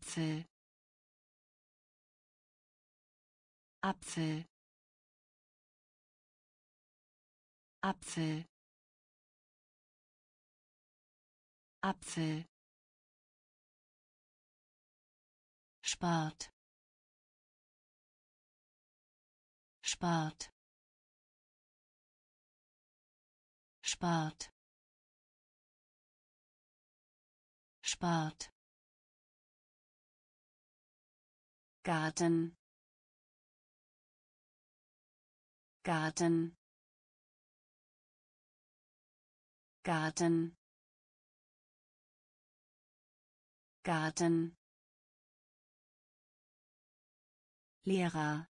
Apfel. Apfel. Apfel. Apfel. Spart. Spart. Spart. Spart Garten. Garten. Garten. Garten. Lehrer.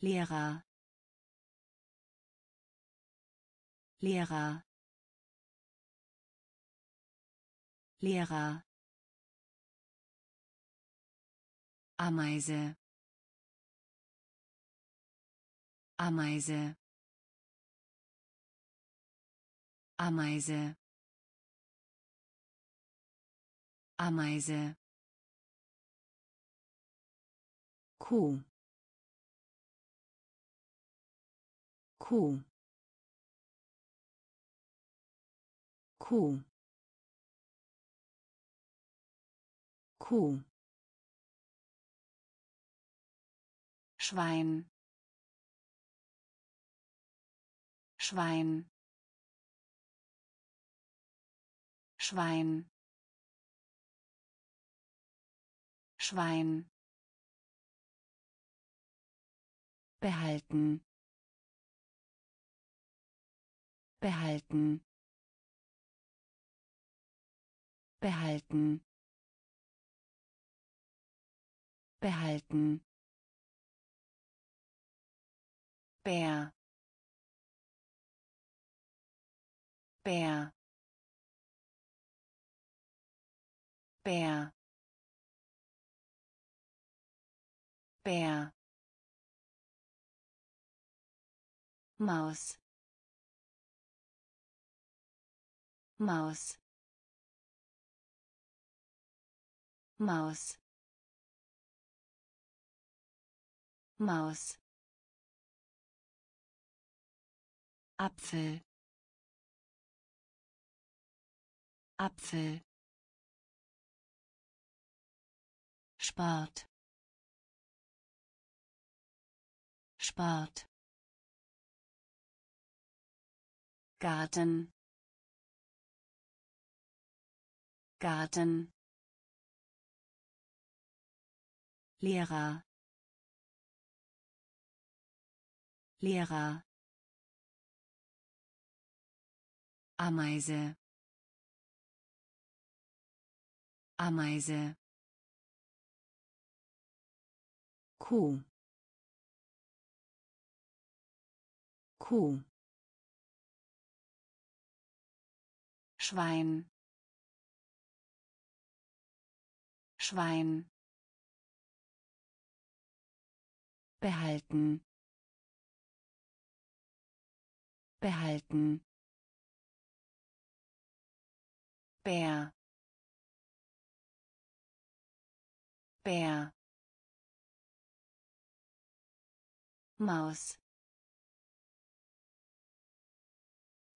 Lehrer. Lehrer. Lehrer Ameise. Ameise. Ameise. Ameise. Kuh. Kuh. Kuh. Kuh Schwein. Schwein. Schwein. Schwein. Behalten. Behalten. Behalten. Behalten Bär. Bär. Bär. Bär. Maus. Maus. Maus. Maus Apfel. Apfel. Spart. Spart. Garten. Garten. Lehrer. Lehrer Ameise. Ameise. Kuh. Kuh. Schwein. Schwein. Behalten. Behalten Bär. Bär. Maus.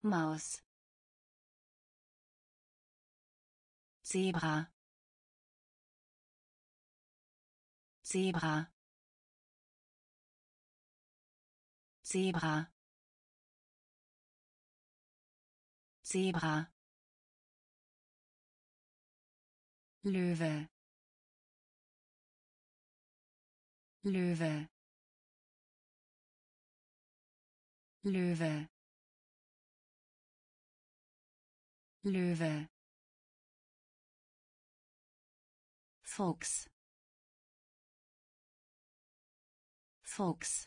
Maus. Zebra. Zebra. Zebra. Zebra Löwe. Löwe. Löwe. Löwe. Fuchs. Fuchs.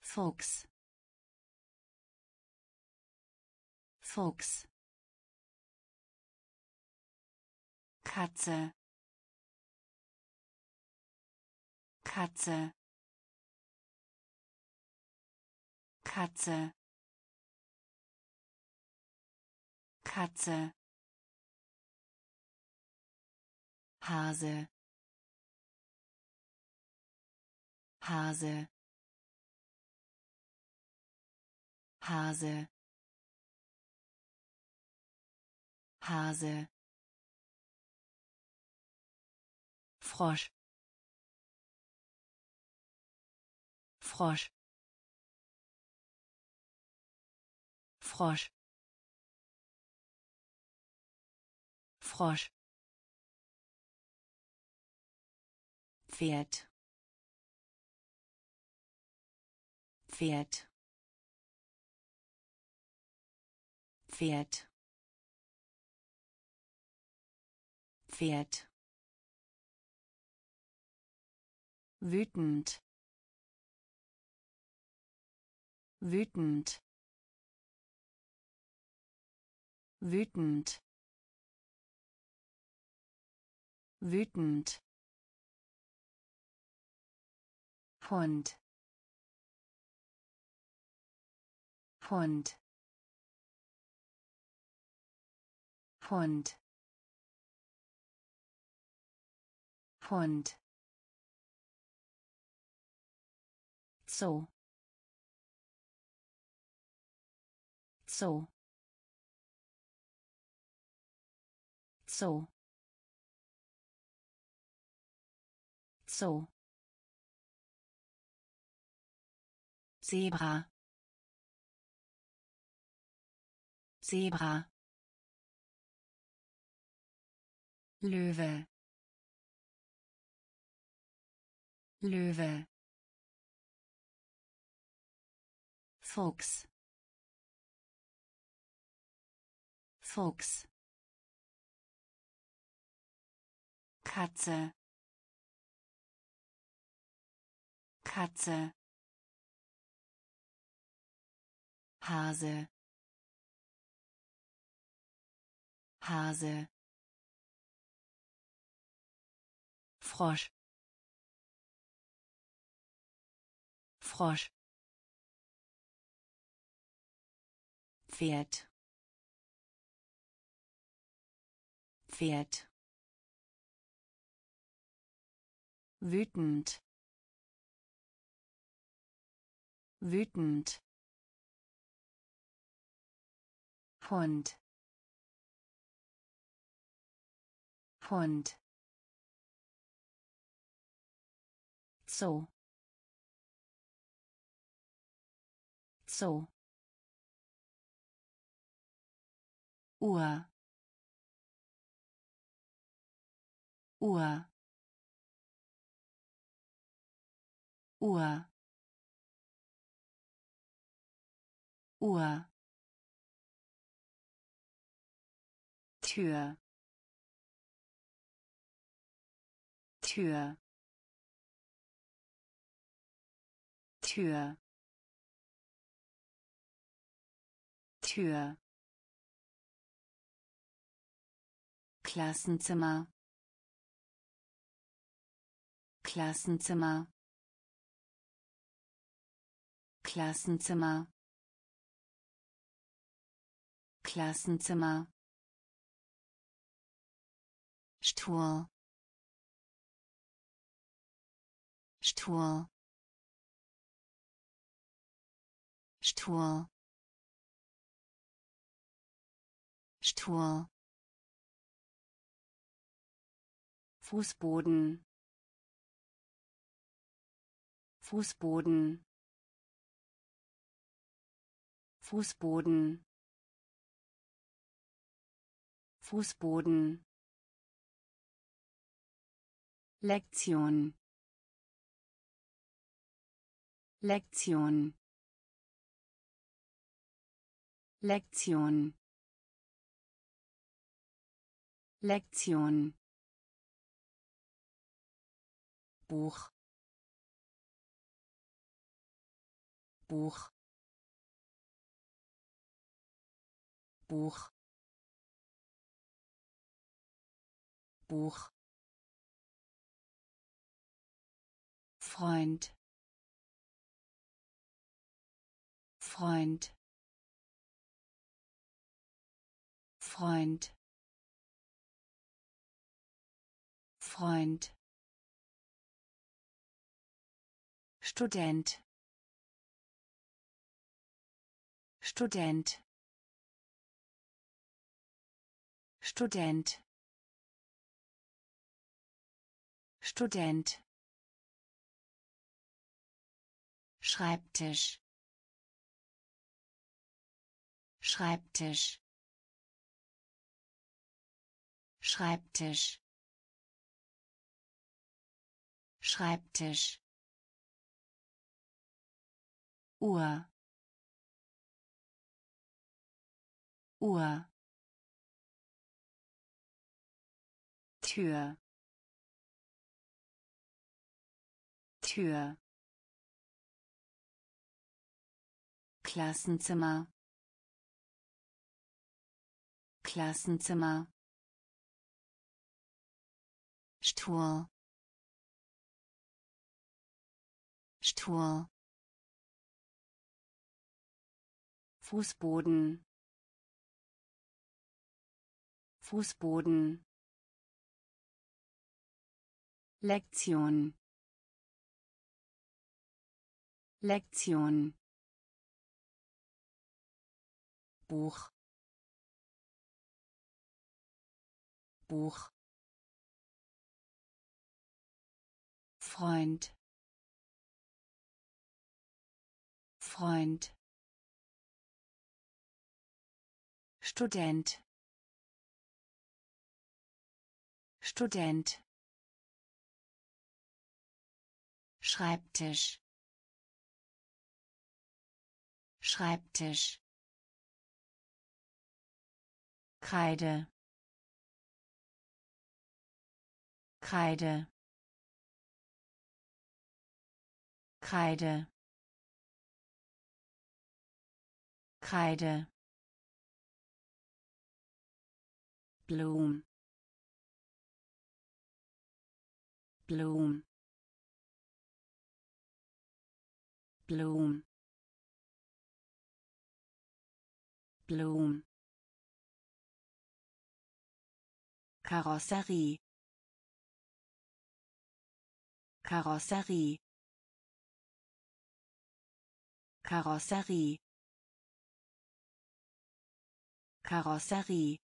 Fuchs. Fuchs Katze. Katze. Katze. Katze. Hase. Hase. Hase. Hase Frosch. Frosch. Frosch. Frosch. Pferd. Pferd. Pferd. Pferd wütend. Wütend. Wütend. Wütend. Hund Hund Hund Hund so. So. So. So. Zebra. Zebra. Löwe. Löwe Fuchs. Fuchs. Katze. Katze. Hase. Hase. Frosch. Frosch Pferd. Pferd. Wütend. Wütend. Hund. Hund. So so Uhr. Uhr. Uhr. Uhr. Tür. Tür. Tür. Tür Klassenzimmer. Klassenzimmer. Klassenzimmer. Klassenzimmer. Stuhl. Stuhl. Stuhl. Stuhl Fußboden. Fußboden. Fußboden. Fußboden. Lektion. Lektion. Lektion. Lektion Buch. Buch. Buch. Buch. Freund. Freund. Freund. Freund Student. Student. Student. Student. Schreibtisch. Schreibtisch. Schreibtisch. Schreibtisch Uhr. Uhr. Tür. Tür. Klassenzimmer. Klassenzimmer. Stuhl. Stuhl Fußboden. Fußboden. Lektion. Lektion. Buch. Buch. Freund. Freund Student. Student. Schreibtisch. Schreibtisch. Kreide. Kreide. Kreide. Kreide Blum Blum Blum Blum Karosserie. Karosserie. Karosserie. Karosserie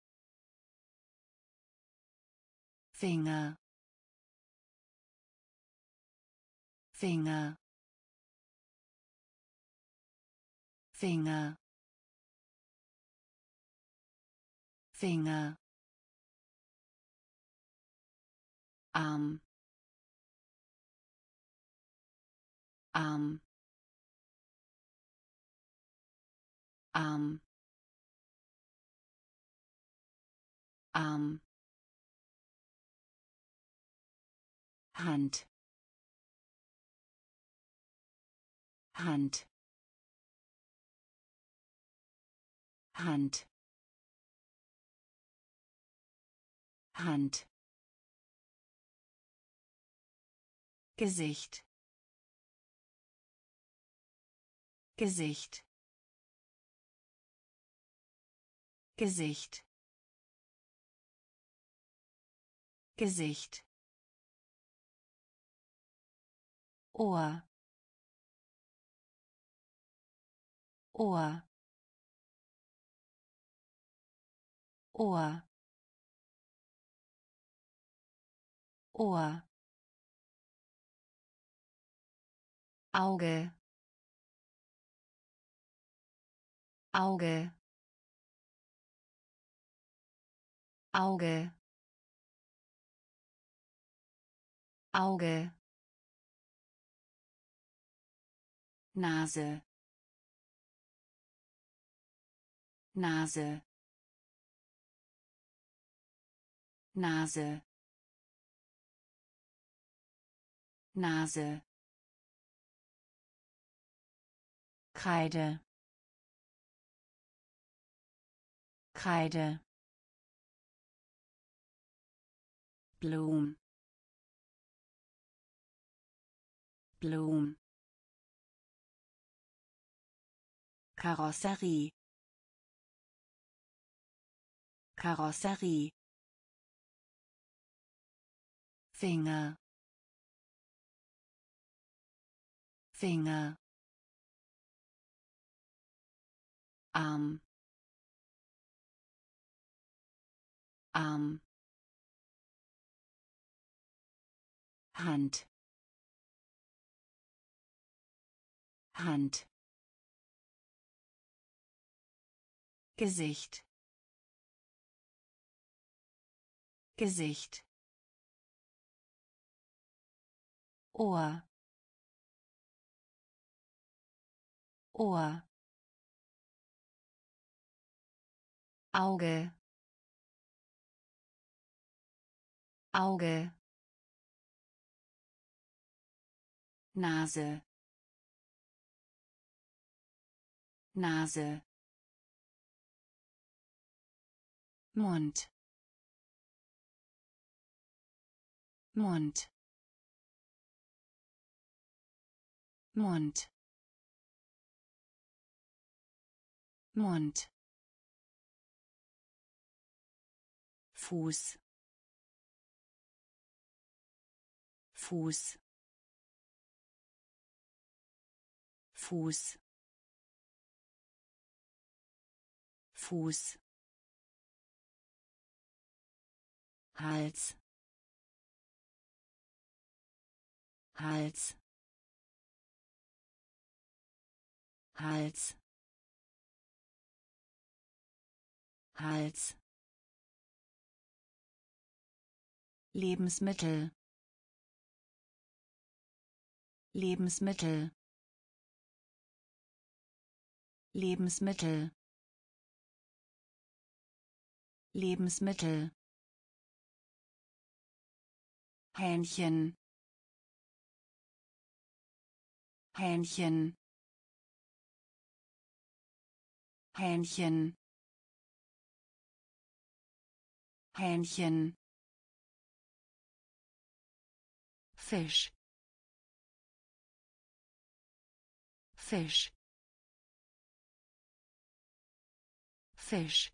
Finger. Finger. Finger. Finger. Arm. Arm. Arm. Arm Hand. Hand. Hand. Hand. Gesicht. Gesicht. Gesicht. Gesicht Ohr. Ohr. Ohr. Ohr. Auge. Auge. Auge. Auge Nase. Nase. Nase. Nase. Kreide. Kreide. Blum Blum Karosserie. Karosserie. Finger. Finger. Arm. Arm. Hand. Hand Gesicht. Gesicht. Ohr. Ohr. Auge. Auge. Nase. Nase Mund. Mund. Mund. Mund. Fuß. Fuß. Fuß. Fuß Hals. Hals. Hals. Hals. Lebensmittel. Lebensmittel. Lebensmittel. Lebensmittel Hähnchen. Hähnchen. Hähnchen. Hähnchen. Fisch. Fisch. Fisch.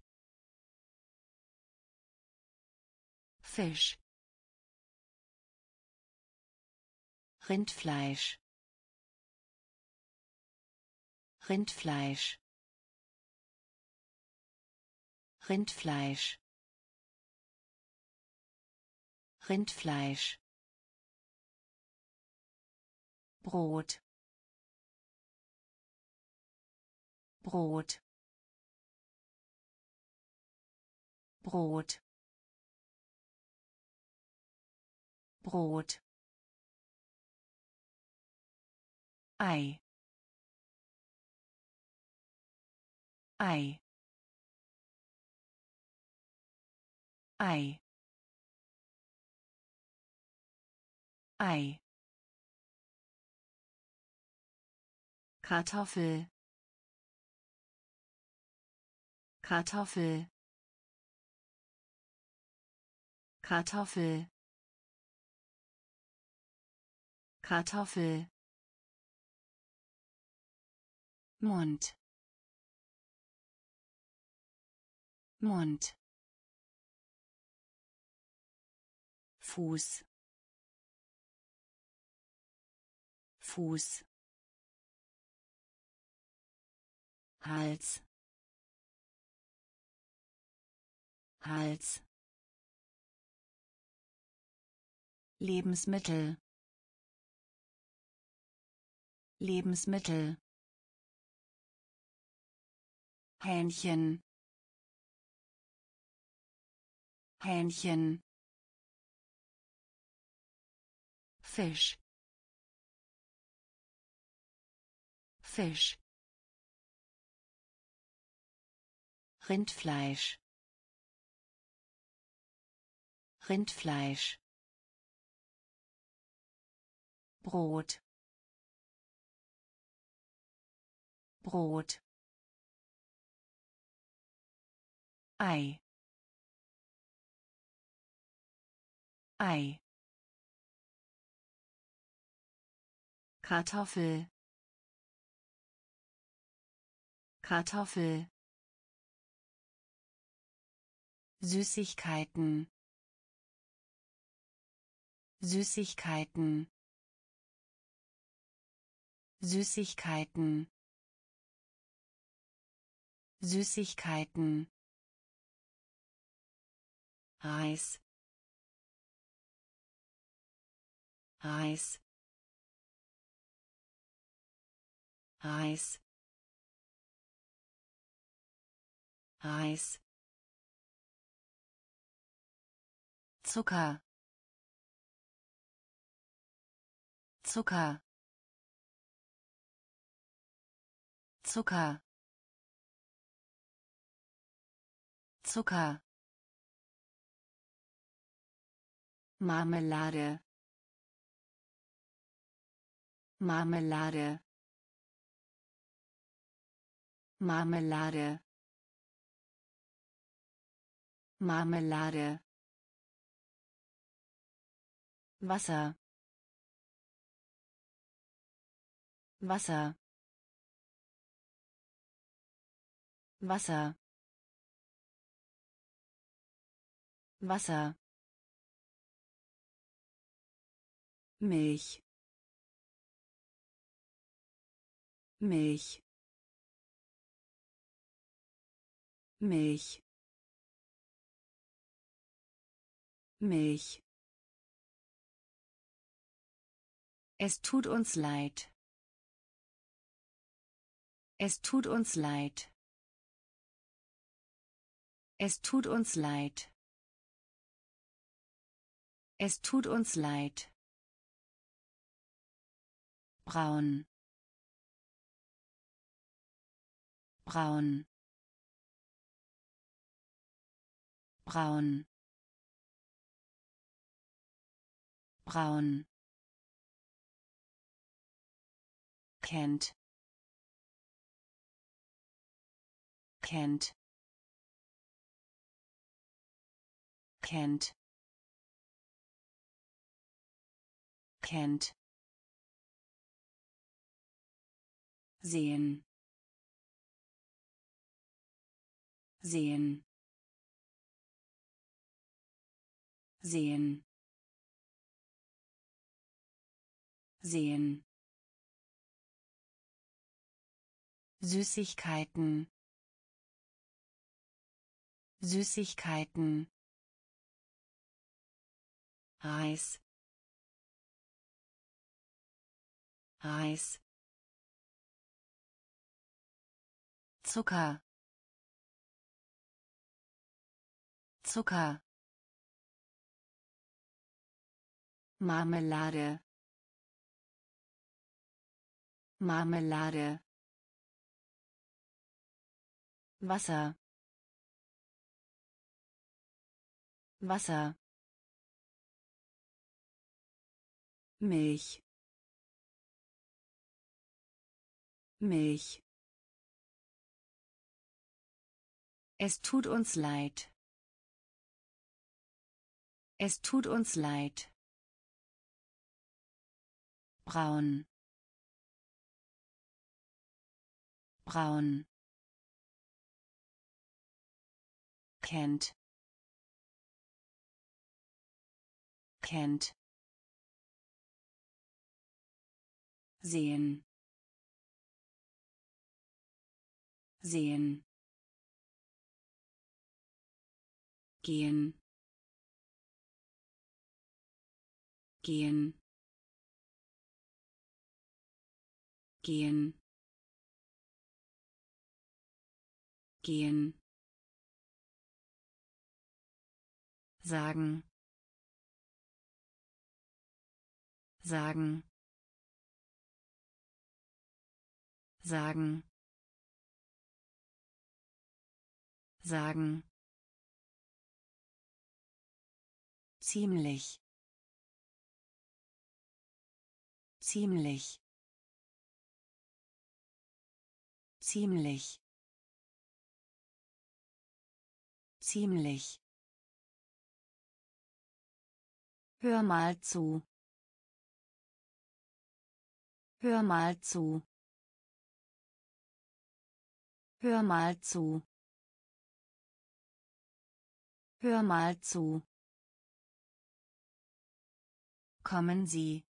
Fisch Rindfleisch. Rindfleisch. Rindfleisch. Rindfleisch. Brot. Brot. Brot. Brot Ei. Ei. Ei. Ei. Kartoffel. Kartoffel. Kartoffel. Kartoffel Mund. Mund. Fuß. Fuß. Hals. Hals. Lebensmittel. Lebensmittel Hähnchen. Hähnchen. Fisch. Fisch. Rindfleisch. Rindfleisch. Brot. Brot Ei. Ei. Kartoffel. Kartoffel. Süßigkeiten. Süßigkeiten. Süßigkeiten. Süßigkeiten Reis. Reis. Reis. Reis. Zucker. Zucker. Zucker. Zucker Marmelade. Marmelade. Marmelade. Marmelade. Wasser. Wasser. Wasser. Wasser Milch Milch Milch Milch Es tut uns leid. Es tut uns leid. Es tut uns leid. Es tut uns leid. Braun. Braun. Braun. Braun. kennt kennt kennt kennt sehen. Sehen. Sehen. Sehen. Süßigkeiten. Süßigkeiten. Reis. Reis Zucker. Zucker. Marmelade. Marmelade. Wasser. Wasser. Milch. Milch Es tut uns leid. Es tut uns leid. Braun. Braun. kennt kennt sehen sehen gehen. Gehen. Gehen. Gehen. Sagen. Sagen. Sagen. Sagen ziemlich ziemlich ziemlich ziemlich Hör mal zu. Hör mal zu. Hör mal zu. Hör mal zu. Kommen Sie.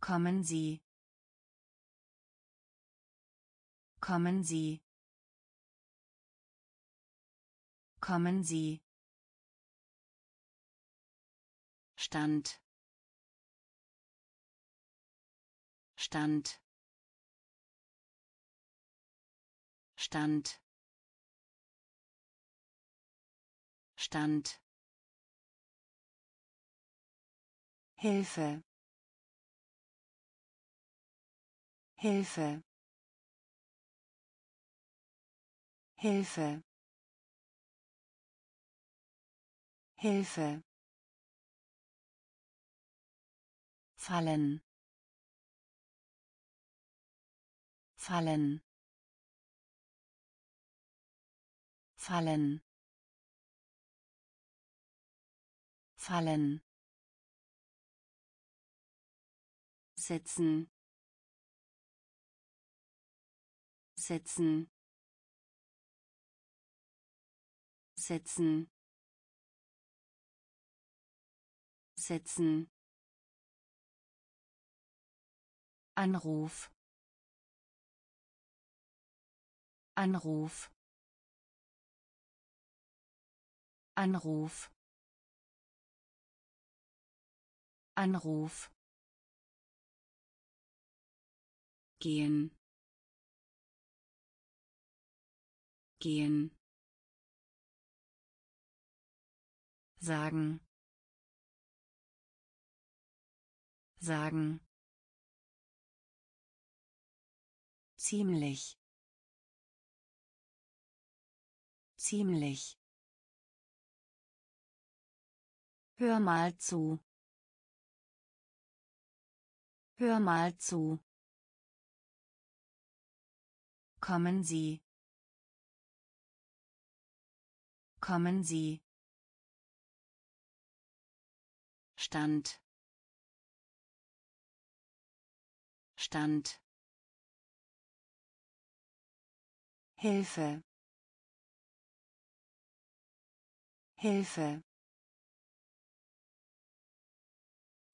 Kommen Sie. Kommen Sie. Kommen Sie. Stand. Stand. Stand. Stand. Hilfe. Hilfe. Hilfe. Hilfe. fallen fallen fallen fallen setzen. Setzen. Setzen. Setzen. Anruf. Anruf. Anruf. Anruf gehen. Gehen. Sagen. Sagen. Ziemlich. Ziemlich. Hör mal zu. Hör mal zu. Kommen Sie. Kommen Sie. Stand. Stand. Hilfe. Hilfe.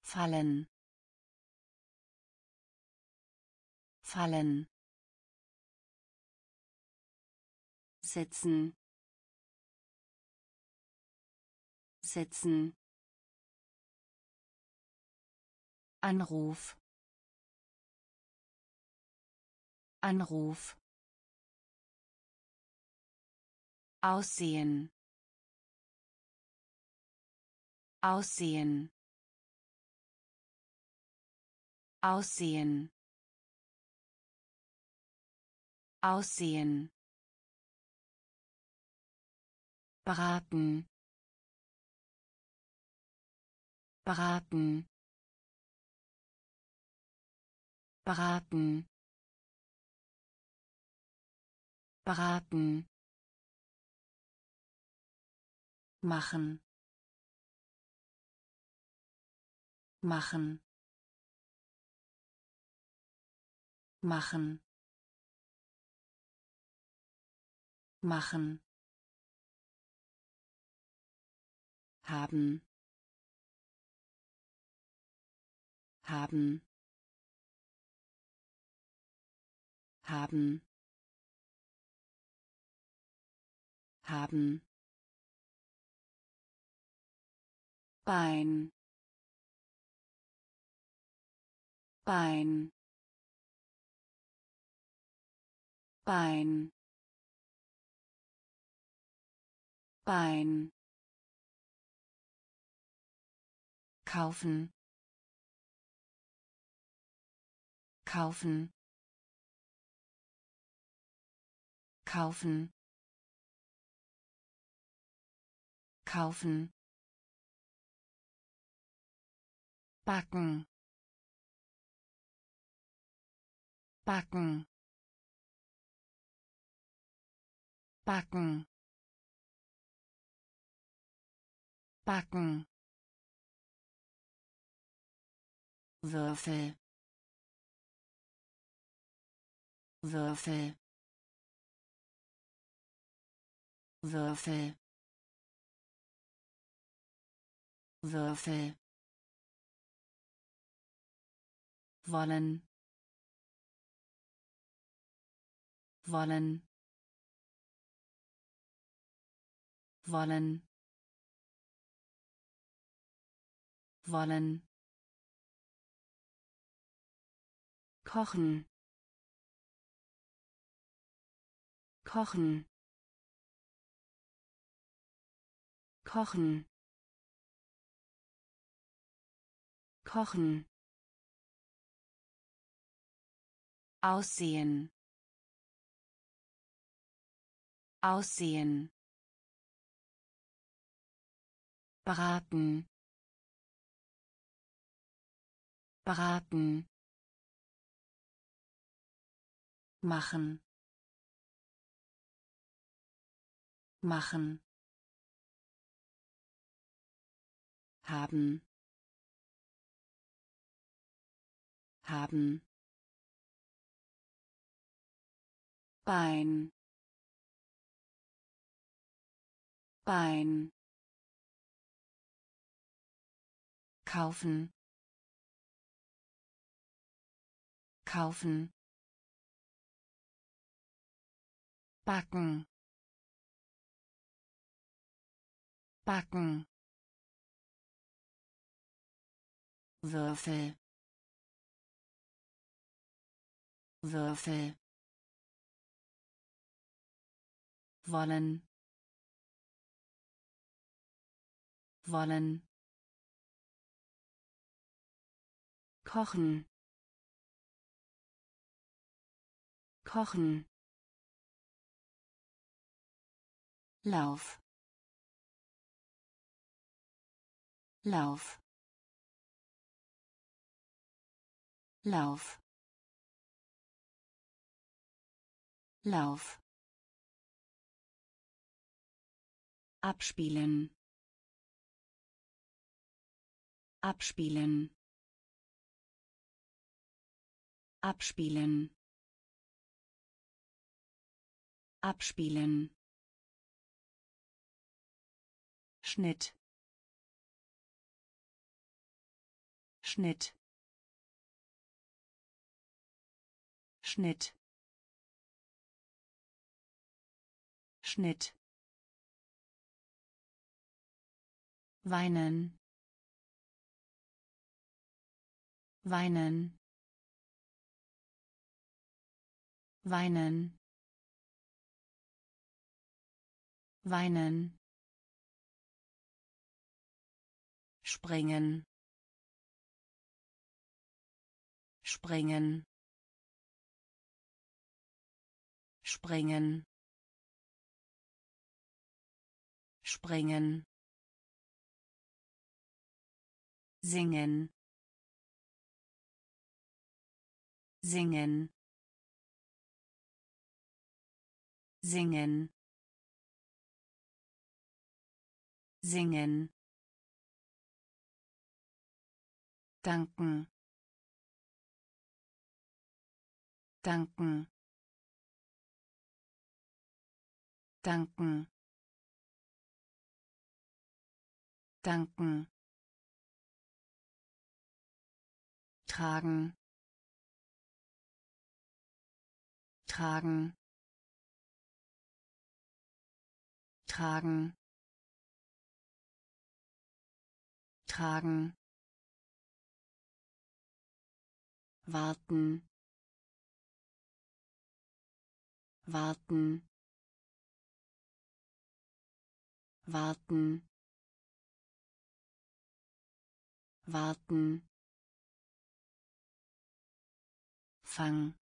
fallen fallen setzen. Setzen. Anruf. Anruf. Aussehen. Aussehen. Aussehen. Aussehen beraten. Beraten. Beraten. Beraten. Machen. Machen. Machen. Machen haben. Haben. Haben. Haben. Bein. Bein. Bein. Bein kaufen. Kaufen. Kaufen. Kaufen. Backen. Backen. Backen. Backen Würfel. Würfel. Würfel. Würfel. Wollen. Wollen. Wollen. Wollen kochen. Kochen. Kochen. Kochen. Aussehen. Aussehen. Beraten beraten machen. Machen. Haben. Haben. Bein. Bein. Kaufen. Kaufen backen. Backen. Würfel. Würfel. Wollen. Wollen. Kochen. Kochen Lauf. Lauf. Lauf. Lauf. Abspielen. Abspielen. Abspielen. Abspielen Schnitt. Schnitt. Schnitt. Schnitt. Weinen. Weinen. Weinen. Weinen springen. Springen. Springen. Springen. Singen. Singen. Singen. Singen danken. Danken. Danken. Danken. Tragen. Tragen. Tragen. Tragen warten. Warten. Warten. Warten. Fang.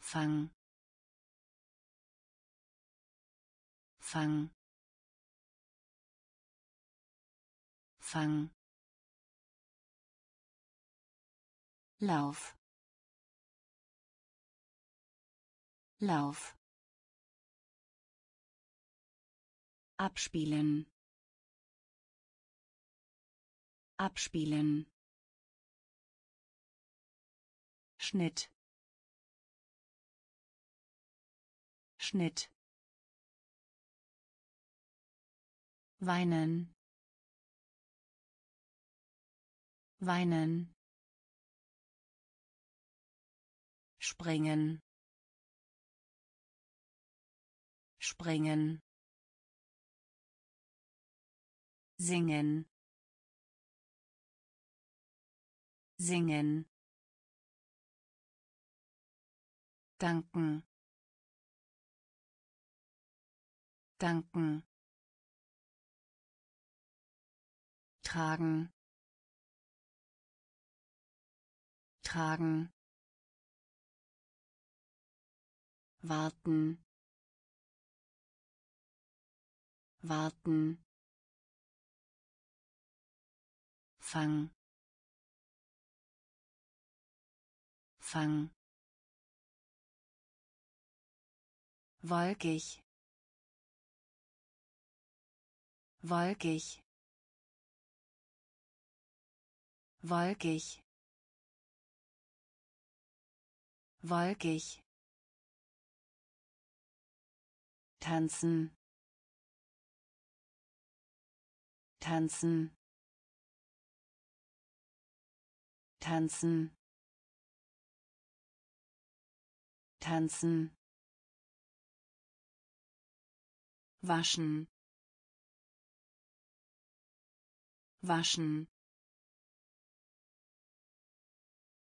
Fang. Fang. Fang Lauf. Lauf. Abspielen. Abspielen. Schnitt. Schnitt. Weinen. Weinen springen. Springen. Singen. Singen. Danken. Danken. Tragen. Tragen warten. Warten. Fang. Fang. Wolkig. Wolkig. Wolkig. Wolkig tanzen. Tanzen. Tanzen. Tanzen. Waschen. Waschen.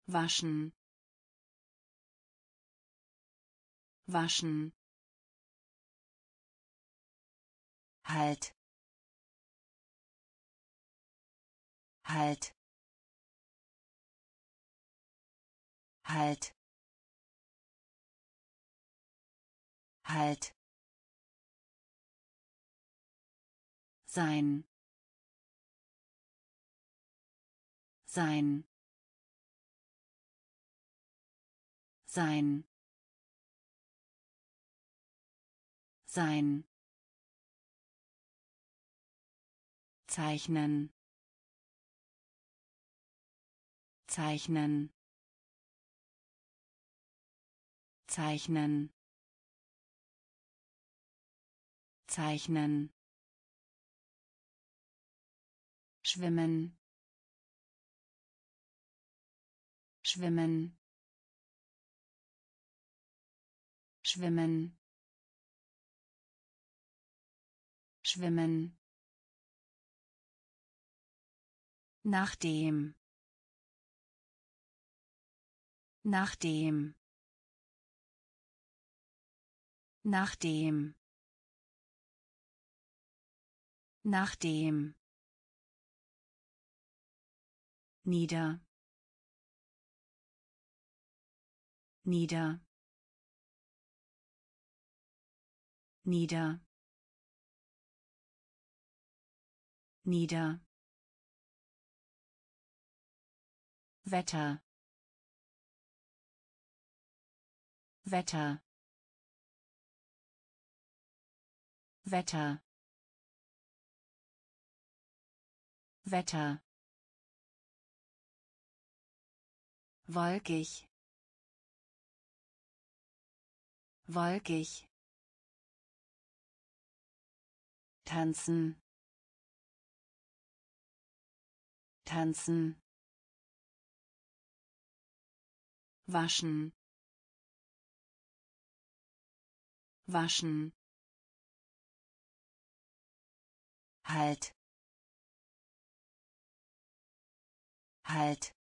Waschen. Waschen halt. Halt. Halt. Halt. Sein. Sein. Sein. Sein zeichnen. Zeichnen. Zeichnen. Zeichnen. Schwimmen. Schwimmen. Schwimmen. Schwimmen nachdem nachdem nachdem nachdem nieder. Nieder. Nieder. Nieder Wetter. Wetter. Wetter. Wetter. Wolkig. Wolkig. Tanzen. Tanzen waschen. Waschen. Halt. Halt.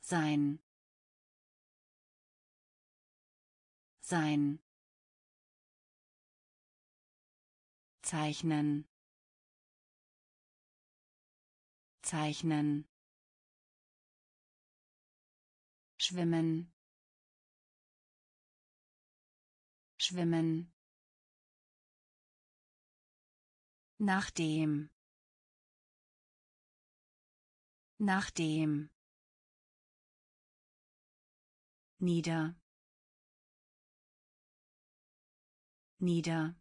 Sein. Sein. Zeichnen. Zeichnen schwimmen. Schwimmen. Nachdem nachdem nieder. Nieder.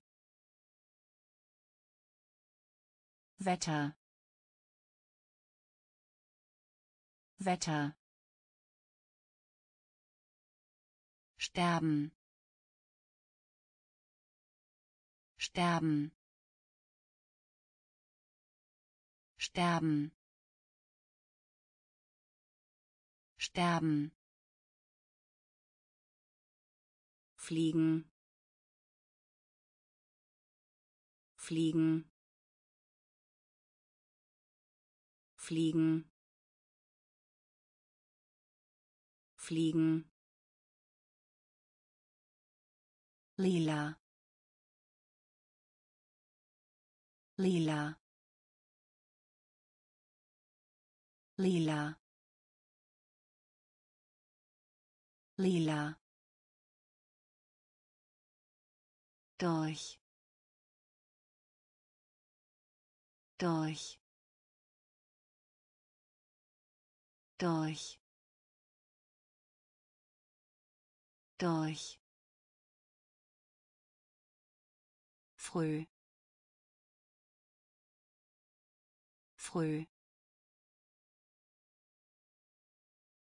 Wetter. Wetter sterben. Sterben. Sterben. Sterben. Fliegen. Fliegen. Fliegen. Fliegen lila. Lila. Lila. Lila. Durch. Durch. Durch. Durch früh. Früh.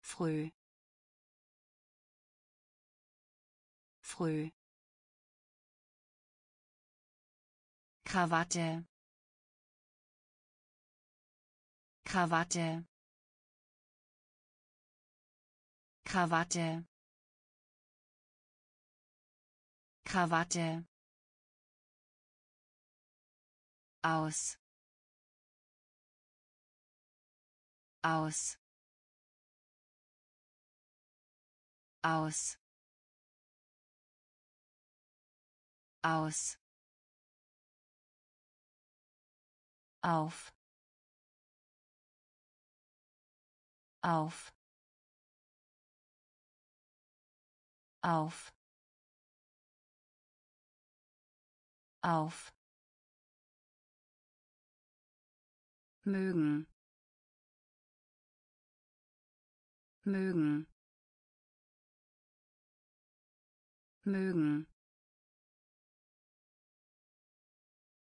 Früh. Früh. Krawatte. Krawatte. Krawatte. Krawatte aus. Aus. Aus. Aus. Auf. Auf. Auf. Auf mögen. Mögen. Mögen.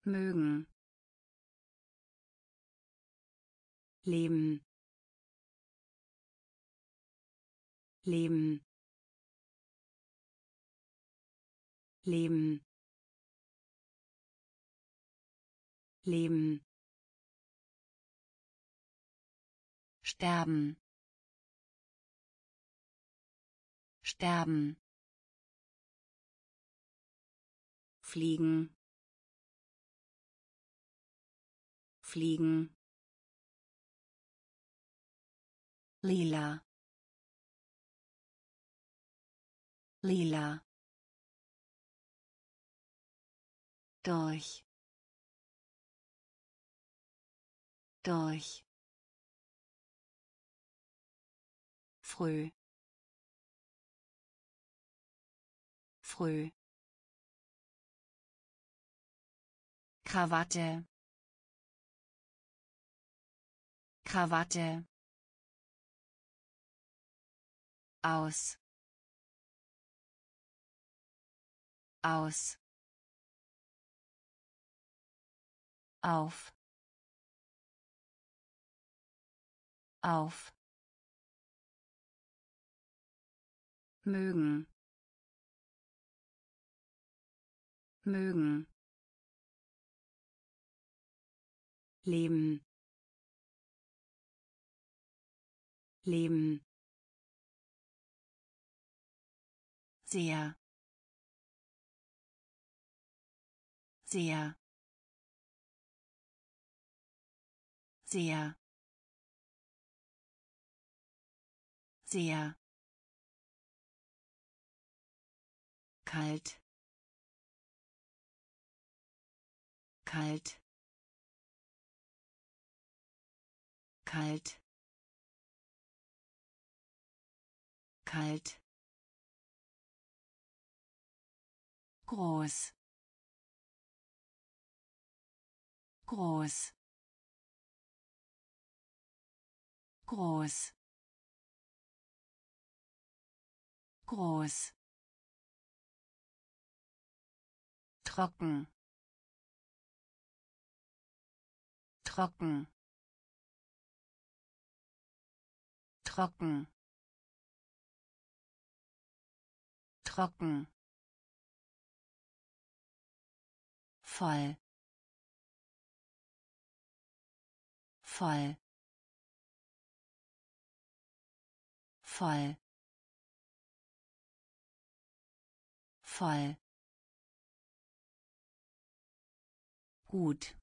Mögen. Leben. Leben. Leben. Leben sterben. Sterben. Fliegen. Fliegen. Lila. Lila. Durch. Durch früh. Früh. Krawatte. Krawatte. Aus. Aus. Auf. Auf mögen. Mögen. Leben. Leben. Sehr. Sehr. Sehr. Sehr kalt. Kalt. Kalt. Kalt. Groß. Groß. Groß. Groß trocken. Trocken. Trocken. Trocken. Voll. Voll. Voll. Voll gut.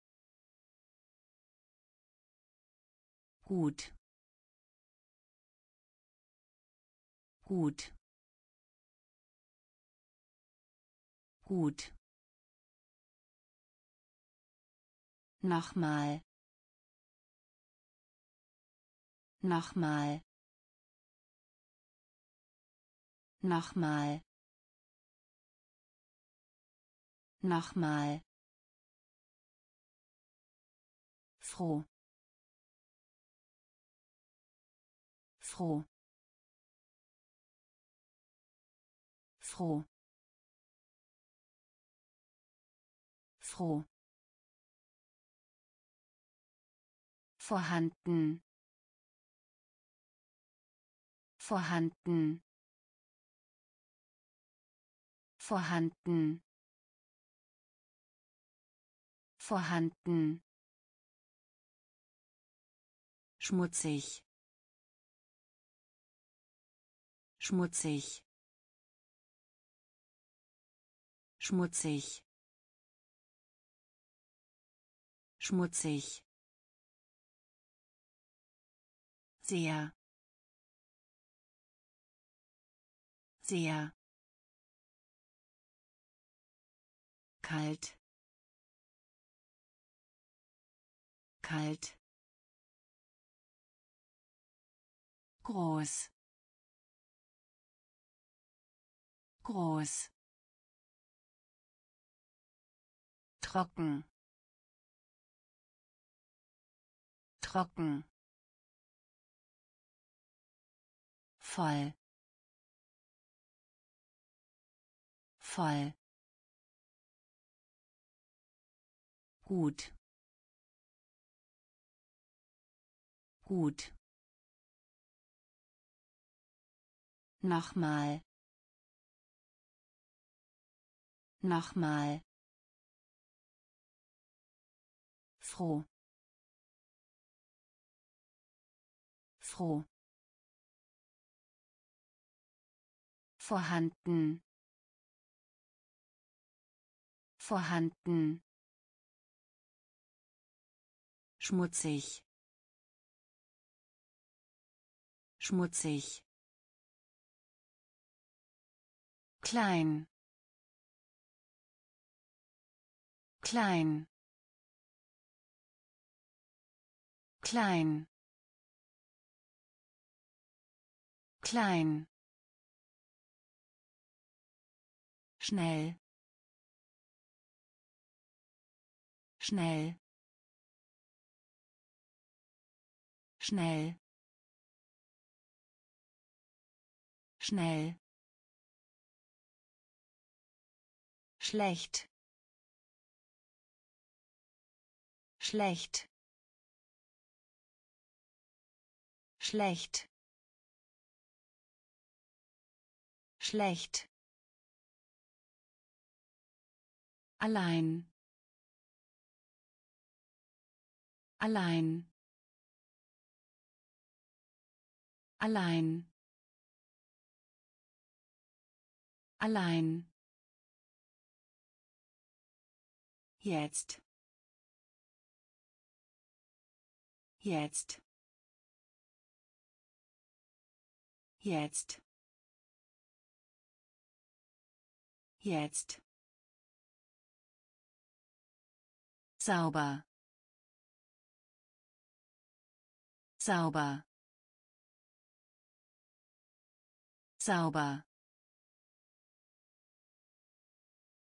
Gut. Gut. Gut. Nochmal. Nochmal. Nochmal. Nochmal froh. Froh. Froh. Froh. Vorhanden. Vorhanden. Vorhanden. Vorhanden schmutzig. Schmutzig. Schmutzig. Schmutzig. Sehr. Sehr. Kalt. Kalt groß. Groß. Trocken. Trocken. Voll. Voll. Gut. Gut nochmal. Nochmal. Froh. Froh. Vorhanden. Vorhanden. Schmutzig. Schmutzig klein. Klein. Klein. Klein. Schnell. Schnell. Schnell. Schnell schlecht. Schlecht. Schlecht. Schlecht. Allein. Allein. Allein. Allein jetzt. Jetzt. Jetzt. Jetzt. Sauber. Sauber. Sauber.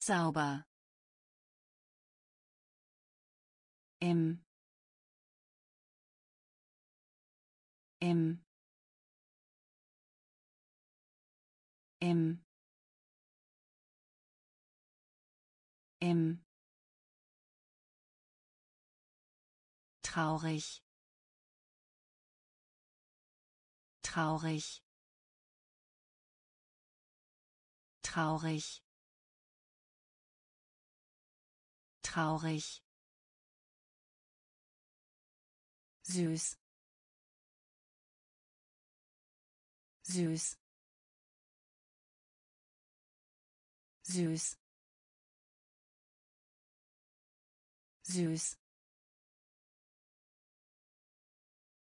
Sauber im im im im traurig. Traurig. Traurig. Traurig süß. Süß. Süß. Süß.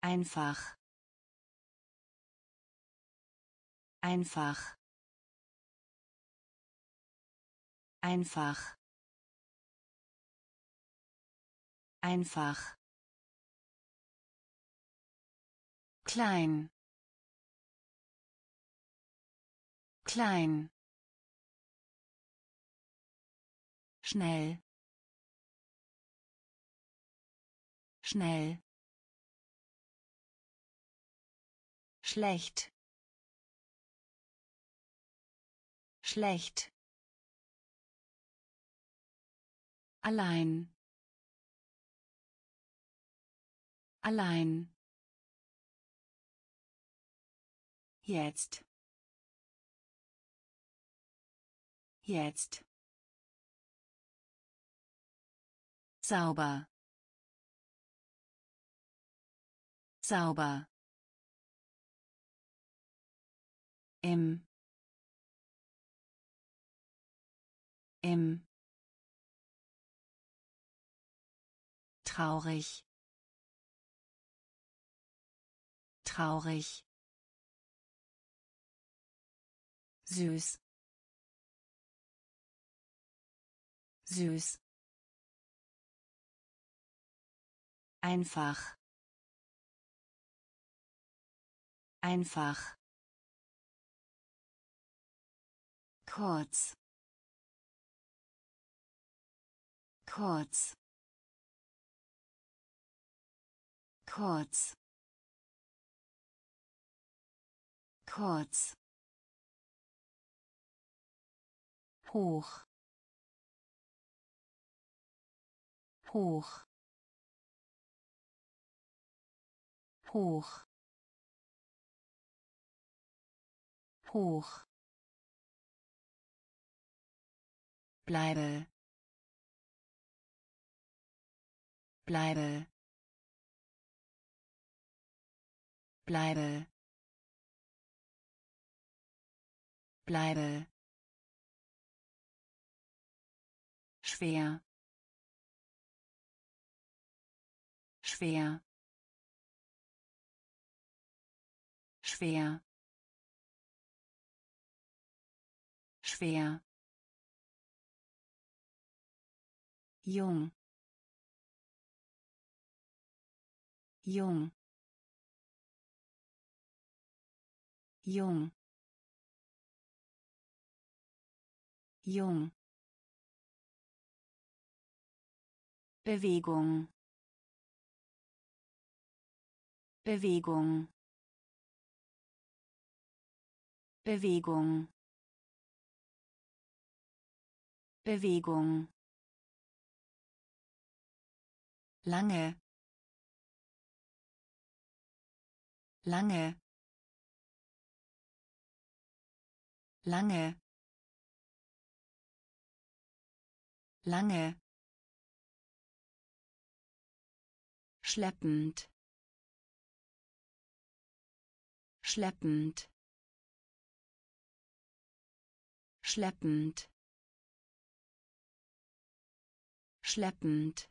Einfach. Einfach. Einfach. Einfach klein. Klein. Schnell. Schnell. Schlecht. Schlecht. Allein. Allein jetzt. Jetzt. Sauber. Sauber. Im. Im. Traurig. Traurig süß. Süß. Einfach. Einfach. Kurz. Kurz. Kurz. Kurz hoch. Hoch. Hoch. Hoch. Bleibe. Bleibe. Bleibe. Bleibe schwer. Schwer. Schwer. Schwer. Jung. Jung. Jung. Jung Bewegung. Bewegung. Bewegung. Bewegung. Lange. Lange. Lange. Lange schleppend. Schleppend. Schleppend. Schleppend.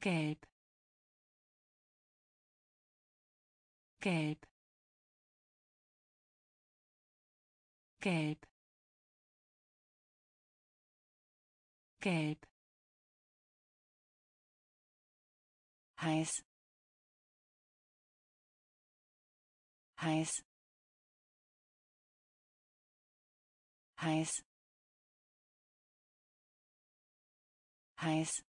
Gelb. Gelb. Gelb. Gelb heiß. Heiß. Heiß. Heiß.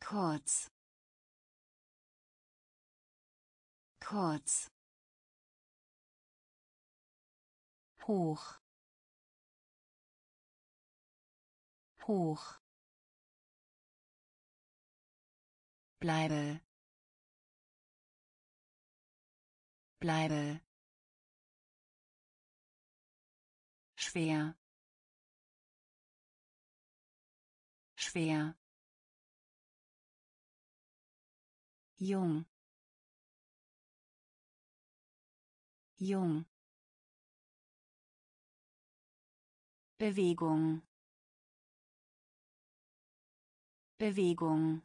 Kurz. Kurz. Hoch. Hoch bleibe. Bleibe. Schwer. Schwer. Jung. Jung. Bewegung. Bewegung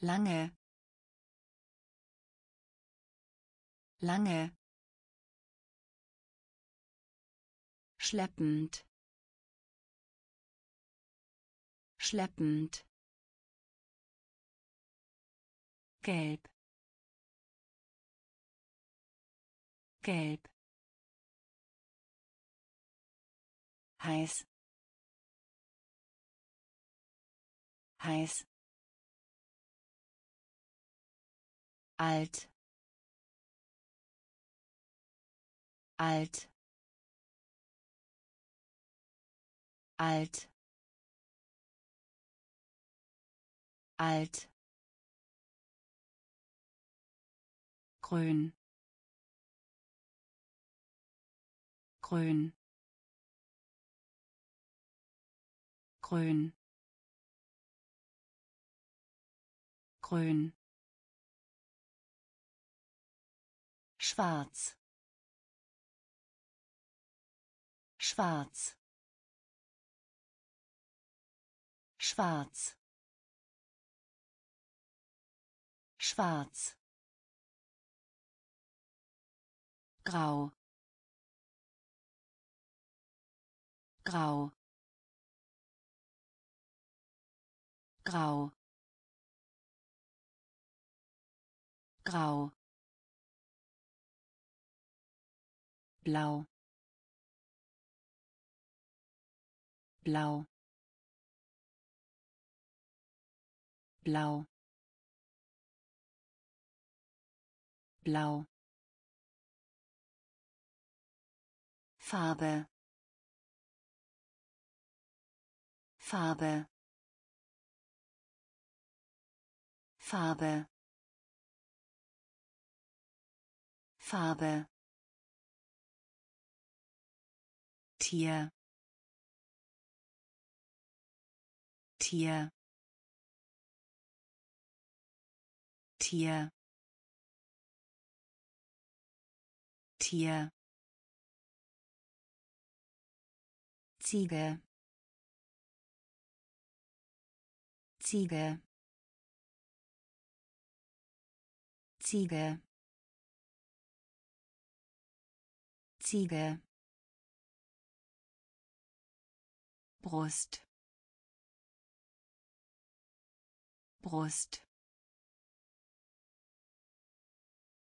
lange. Lange. Schleppend. Schleppend. Gelb. Gelb. Heiß. Heiß alt alt alt alt. Grün. Grün. Grün. Grün schwarz. Schwarz. Schwarz. Schwarz. Grau. Grau. Grau. Grau blau. Blau. Blau. Blau. Farbe. Farbe. Farbe. Farbe Tier. Tier. Tier. Tier. Ziege. Ziege. Ziege. Ziege Brust. Brust.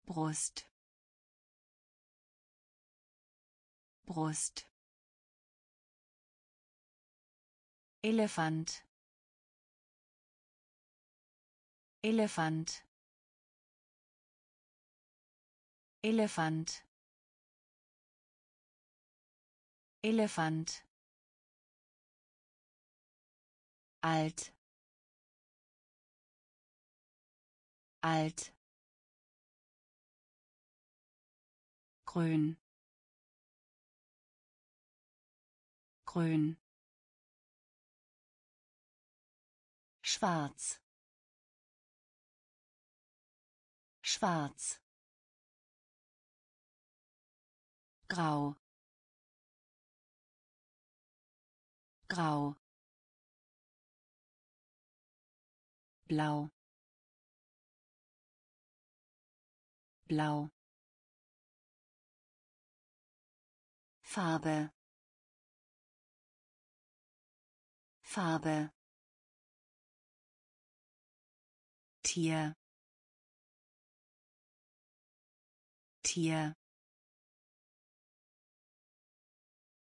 Brust. Brust. Elefant. Elefant. Elefant. Elefant alt alt grün grün schwarz schwarz grau grau blau. Blau. Farbe. Farbe. Tier. Tier.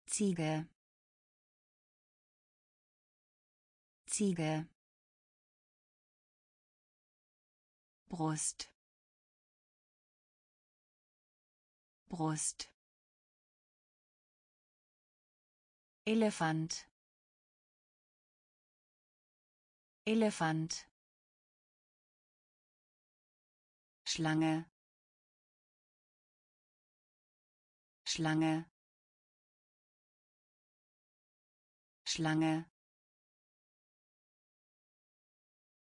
Ziege. Ziege Brust. Brust. Elefant. Elefant. Schlange. Schlange. Schlange.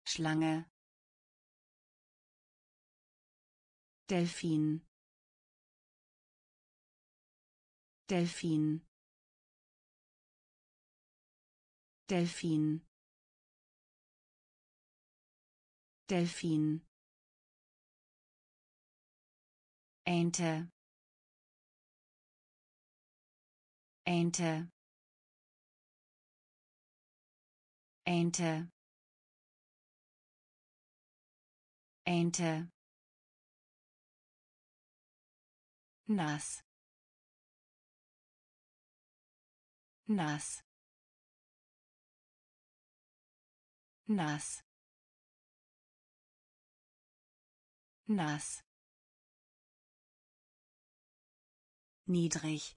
Schlange Delfin. Delfin. Delfin. Delfin. Ente. Ente. Ente. Ente nass. Nass. Nass. Nass. Niedrig.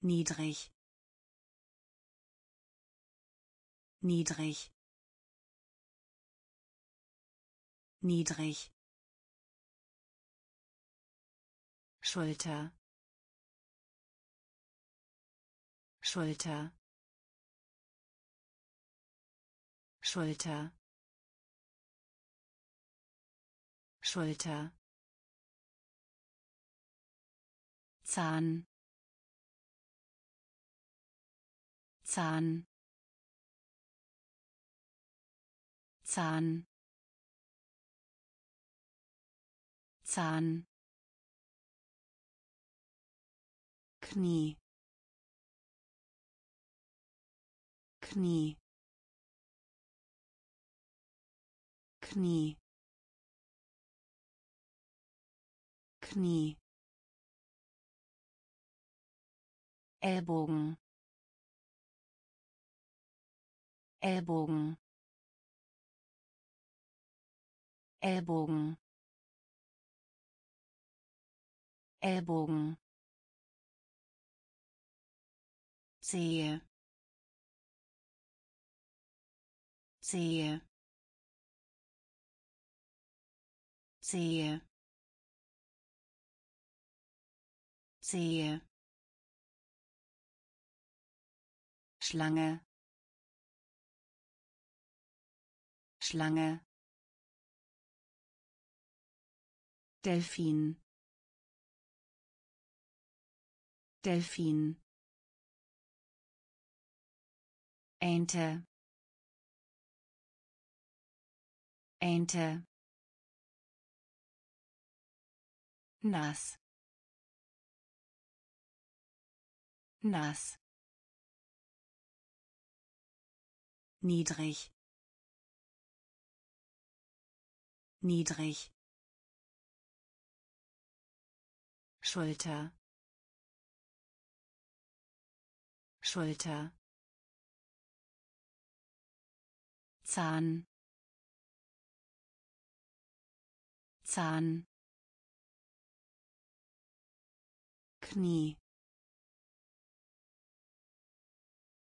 Niedrig. Niedrig. Niedrig Schulter. Schulter. Schulter. Schulter. Zahn. Zahn. Zahn. Zahn Knie. Knie. Knie. Knie. Ellbogen. Ellbogen. Ellbogen. Ellbogen sehe. Sehe. Sehe. Sehe. Schlange. Schlange. Delfin. Delfin Ente. Ente. Nass nass niedrig. Niedrig. Schulter. Schulter Zahn. Zahn. Knie.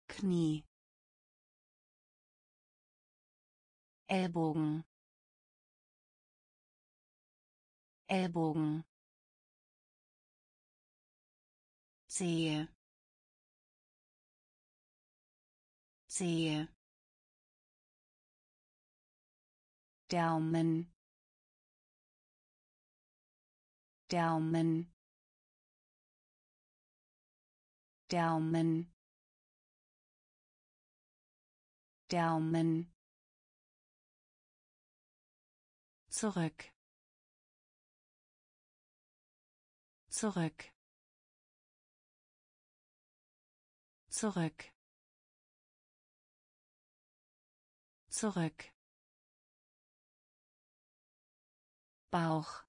Knie. Ellbogen. Ellbogen. Sehe. Sehe Daumen. Daumen. Daumen. Daumen. Zurück. Zurück. Zurück. Zurück Bauch.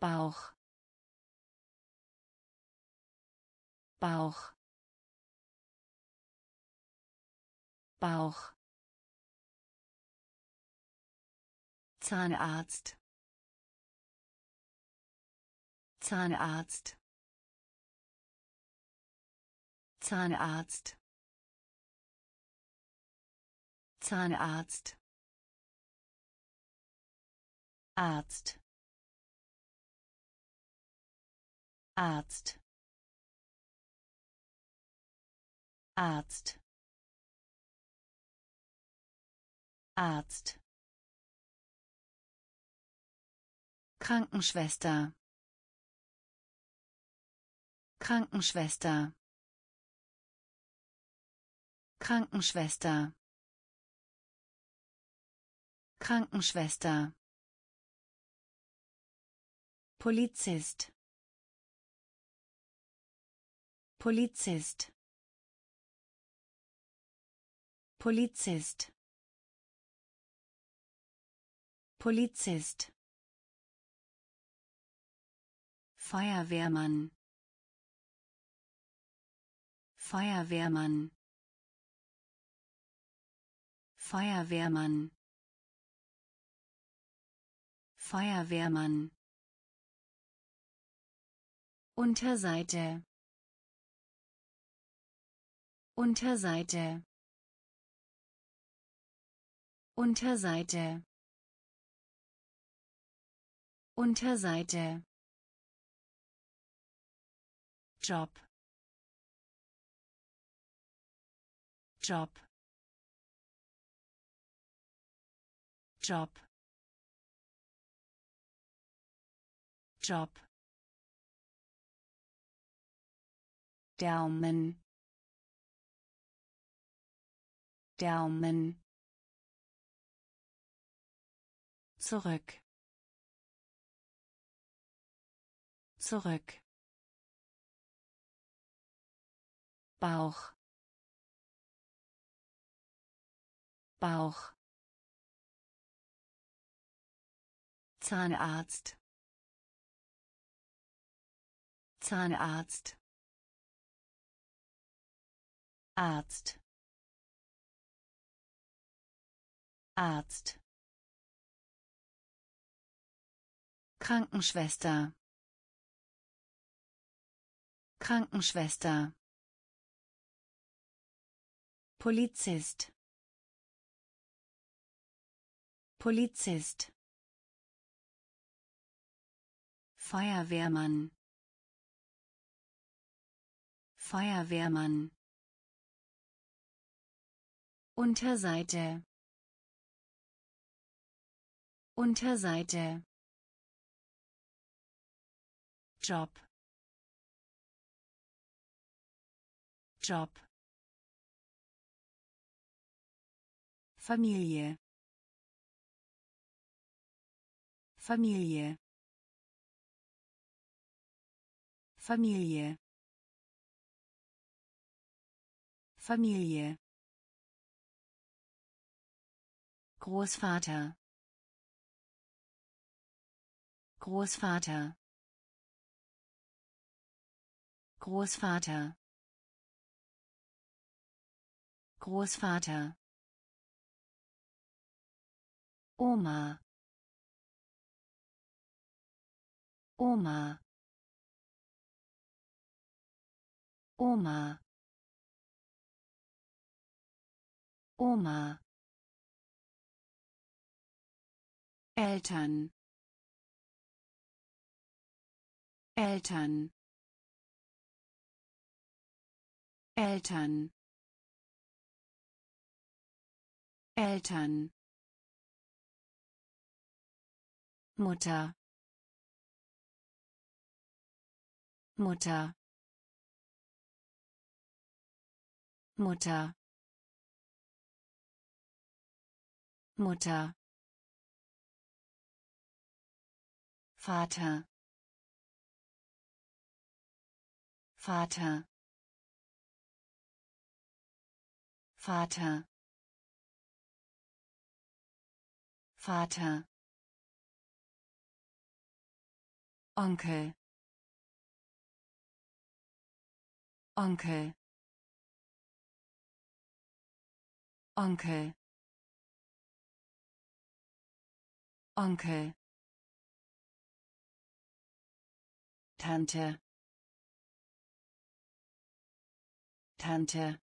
Bauch. Bauch. Bauch. Zahnarzt. Zahnarzt. Zahnarzt. Zahnarzt Arzt. Arzt. Arzt. Arzt. Krankenschwester. Krankenschwester. Krankenschwester. Krankenschwester Polizist. Polizist. Polizist. Polizist. Feuerwehrmann. Feuerwehrmann. Feuerwehrmann. Feuerwehrmann Unterseite. Unterseite. Unterseite. Unterseite. Job. Job. Job. Job Daumen. Daumen. Zurück. Zurück. Bauch. Bauch. Zahnarzt. Zahnarzt Arzt. Arzt. Krankenschwester. Krankenschwester. Polizist. Polizist. Feuerwehrmann. Feuerwehrmann Unterseite. Unterseite. Job. Job. Familie. Familie. Familie. Familie Großvater. Großvater. Großvater. Großvater. Oma. Oma. Oma. Oma Eltern. Eltern. Eltern. Eltern. Mutter. Mutter. Mutter. Mutter Vater. Vater. Vater. Vater. Onkel. Onkel. Onkel. Onkel Tante. Tante.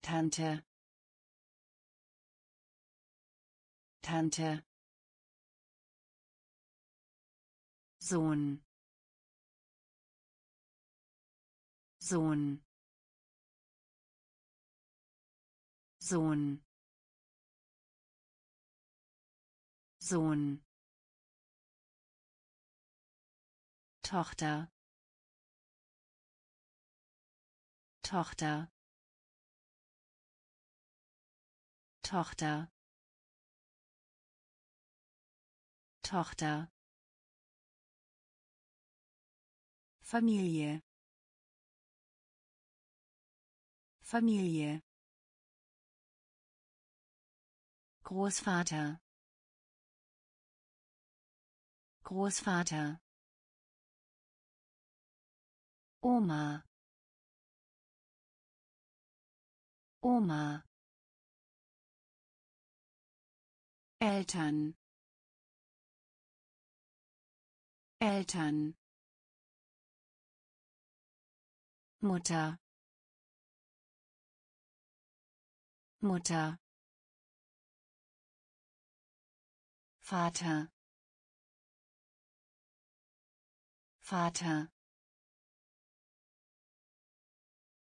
Tante. Tante. Sohn. Sohn. Sohn. Sohn Tochter. Tochter. Tochter. Tochter. Familie. Familie. Großvater. Großvater Oma. Oma. Eltern. Eltern. Mutter. Mutter. Vater. Vater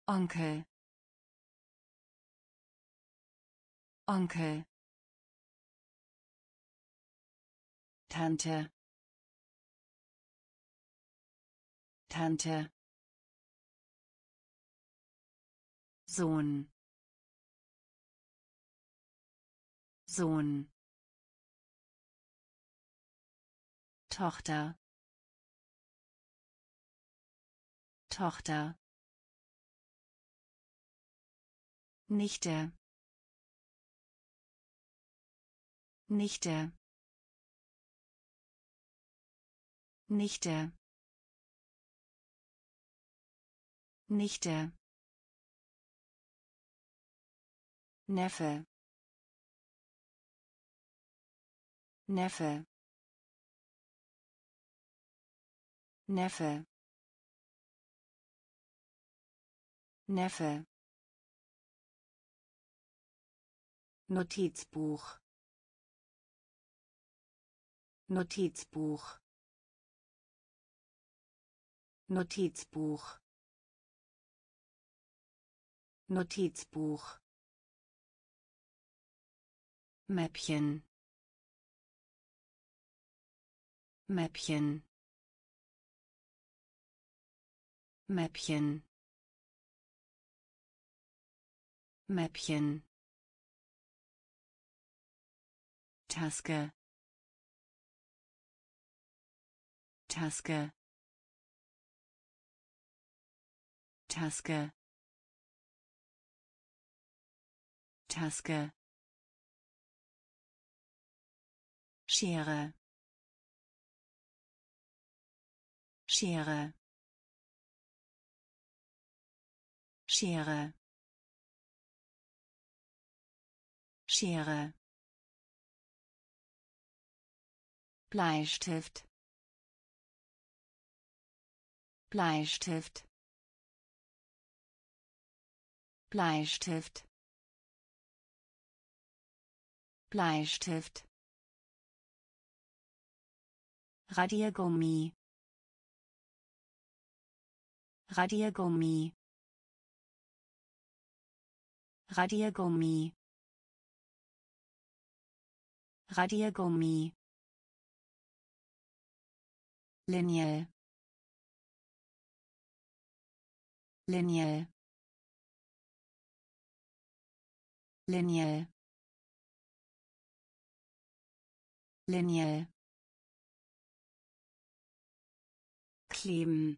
Onkel. Onkel. Tante. Tante. Sohn. Sohn. Tochter. Tochter Nichte. Nichte. Nichte. Nichte. Neffe. Neffe. Neffe. Neffe Notizbuch. Notizbuch. Notizbuch. Notizbuch. Mäppchen. Mäppchen. Mäppchen. Mäppchen Taske. Taske. Taske. Taske. Schere. Schere. Schere. Schere Bleistift. Bleistift. Bleistift. Bleistift. Radiergummi. Radiergummi. Radiergummi. Radiergummi Linie Linie Linie Linie kleben.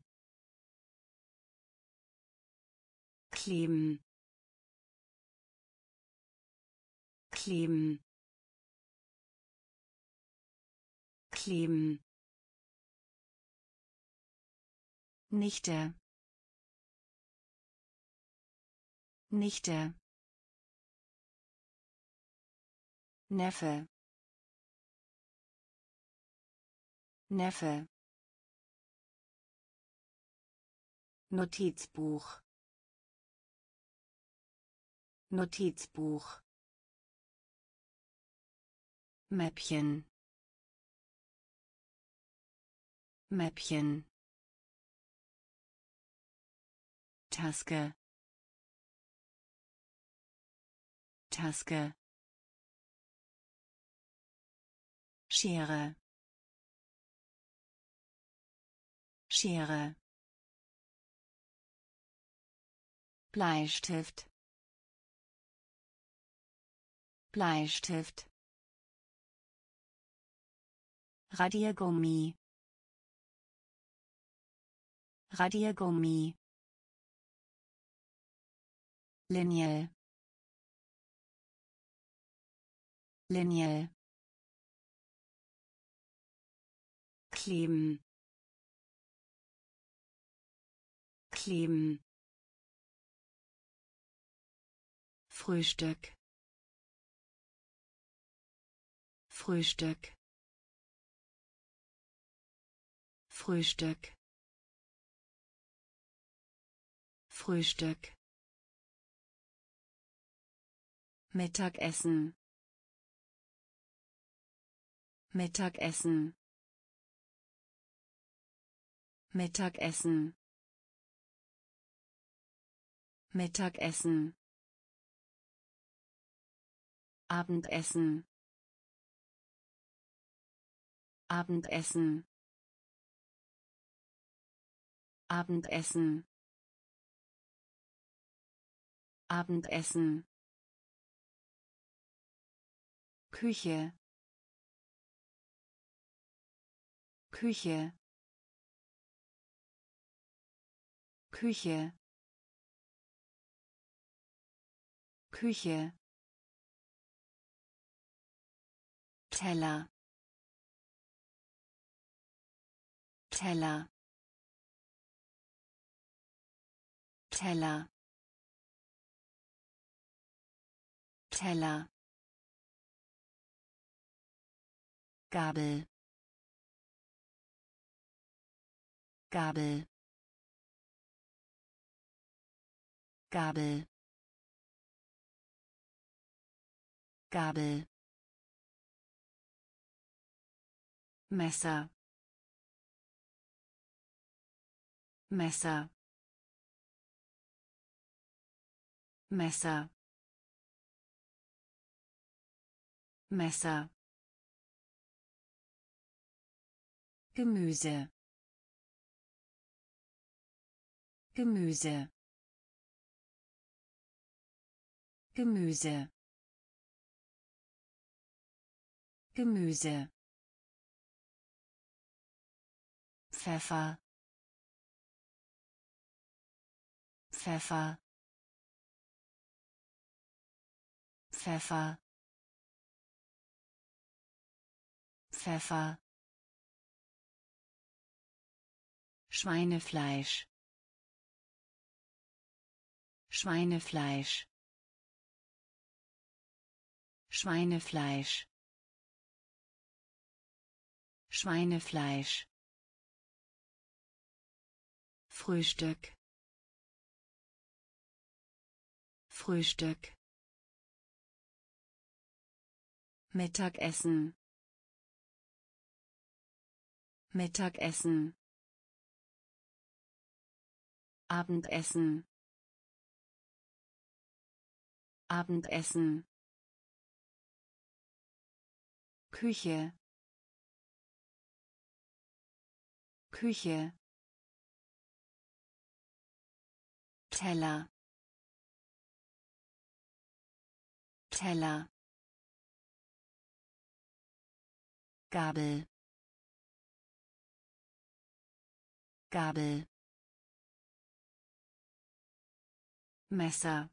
Kleben. Kleben. Kleben Nichte. Nichte. Neffe. Neffe. Notizbuch. Notizbuch. Mäppchen. Mäppchen Taske. Taske. Schere. Schere. Bleistift. Bleistift. Radiergummi. Radiergummi Linie Linie kleben. Kleben. Frühstück. Frühstück. Frühstück. Frühstück Mittagessen. Mittagessen. Mittagessen. Mittagessen. Abendessen. Abendessen. Abendessen. Abendessen Küche. Küche. Küche. Küche. Teller. Teller. Teller. Teller Gabel. Gabel. Gabel. Gabel. Messer. Messer. Messer. Messer Gemüse. Gemüse. Gemüse. Gemüse. Pfeffer. Pfeffer. Pfeffer. Pfeffer Schweinefleisch. Schweinefleisch. Schweinefleisch. Schweinefleisch. Frühstück. Frühstück. Mittagessen. Mittagessen Abendessen. Abendessen. Küche. Küche. Teller. Teller. Gabel. Gabel Messer.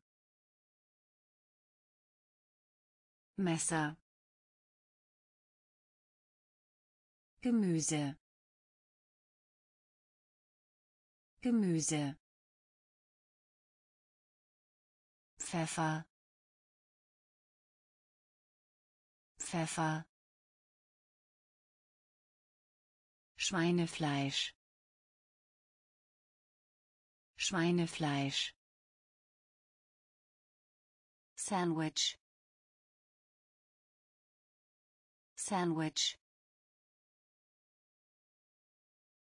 Messer. Gemüse. Gemüse. Pfeffer. Pfeffer. Schweinefleisch. Schweinefleisch Sandwich. Sandwich.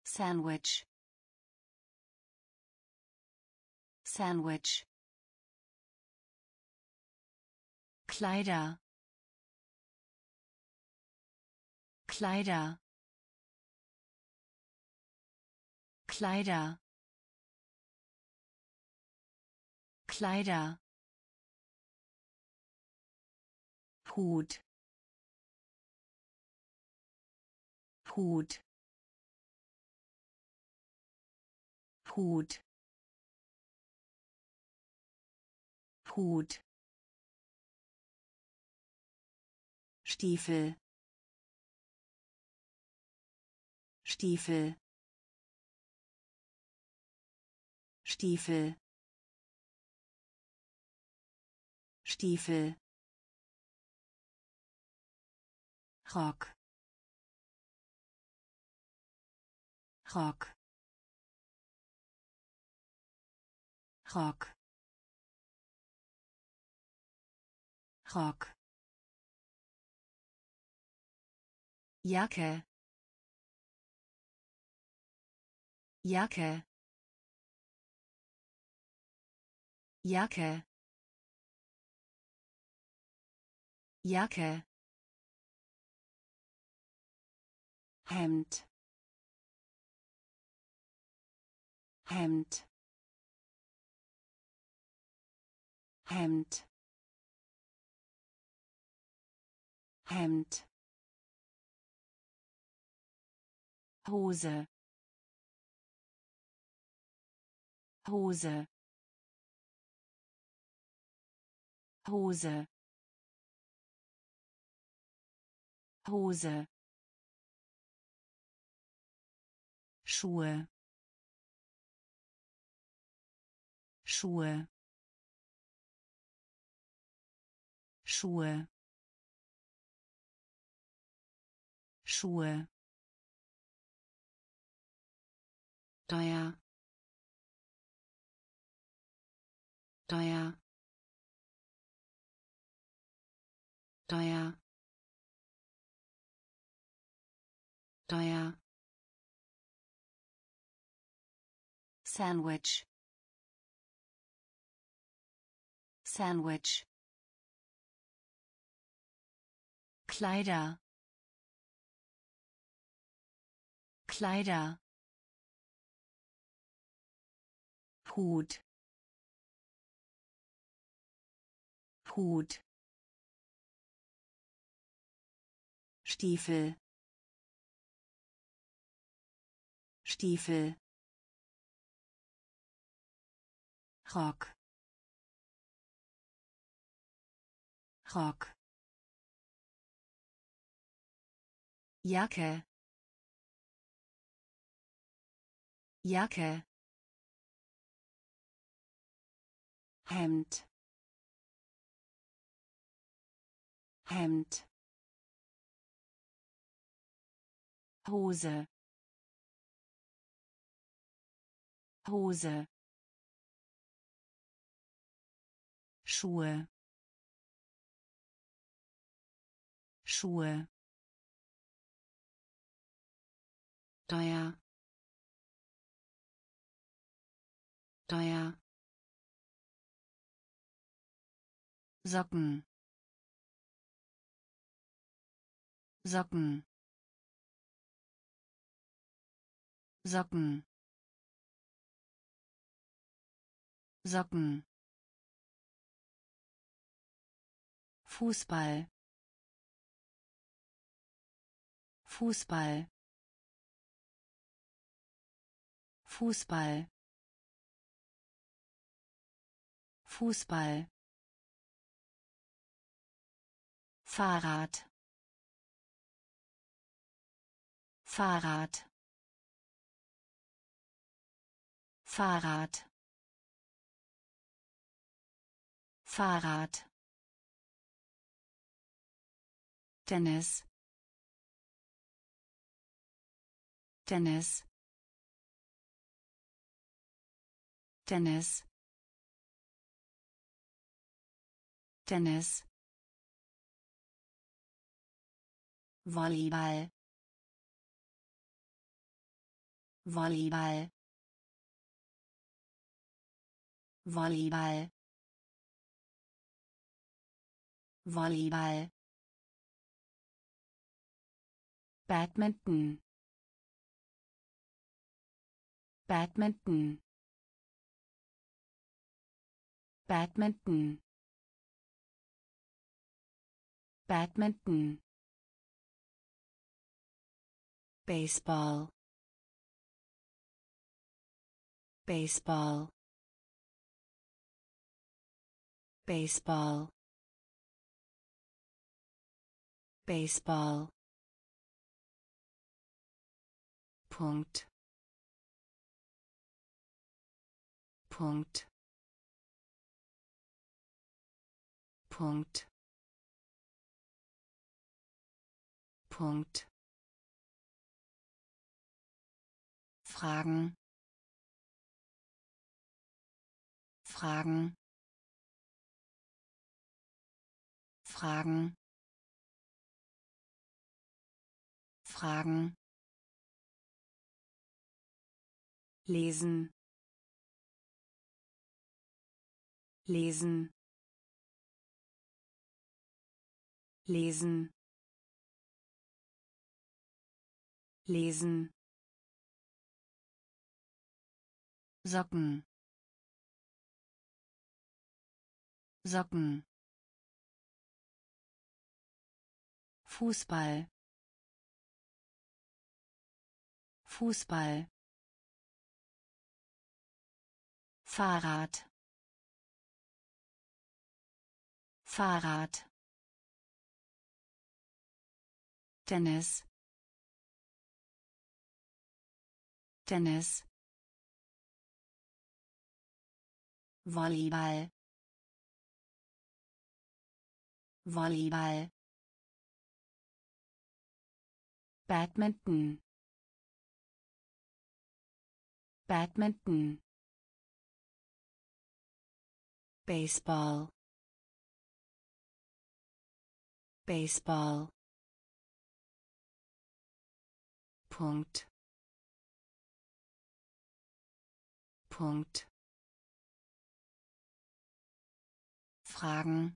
Sandwich. Sandwich. Kleider. Kleider. Kleider. Kleider. Hut. Hut. Hut. Hut. Stiefel. Stiefel. Stiefel. Stiefel. Rock. Rock. Rock. Rock. Jacke. Jacke. Jacke. Jacke. Hemd. Hemd. Hemd. Hemd. Hose. Hose. Hose. Hose. Schuhe. Schuhe. Schuhe. Schuhe. teuer teuer teuer teuer Sandwich. Sandwich. Kleider. Kleider. Hut. Hut. Stiefel. Stiefel. Rock. Rock. Jacke. Jacke. Hemd. Hemd. Hose. Hose. Schuhe. Schuhe. teuer. Teuer. Socken. Socken. Socken. Socken Fußball. Fußball. Fußball. Fußball. Fahrrad. Fahrrad. Fahrrad. Fahrrad Tennis. Tennis. Tennis. Tennis. Volleyball. Volleyball. Volleyball. Volleyball Badminton. Badminton. Badminton. Badminton. Baseball. Baseball. Baseball. Baseball Punkt. Punkt. Punkt. Punkt. Fragen. Fragen. Fragen. Fragen lesen. Lesen. Lesen. Lesen. Socken. Socken. Fußball. Fußball Fahrrad. Fahrrad. Tennis. Tennis. Volleyball. Volleyball. Badminton. Badminton baseball. Baseball. Punkt. Punkt. Fragen.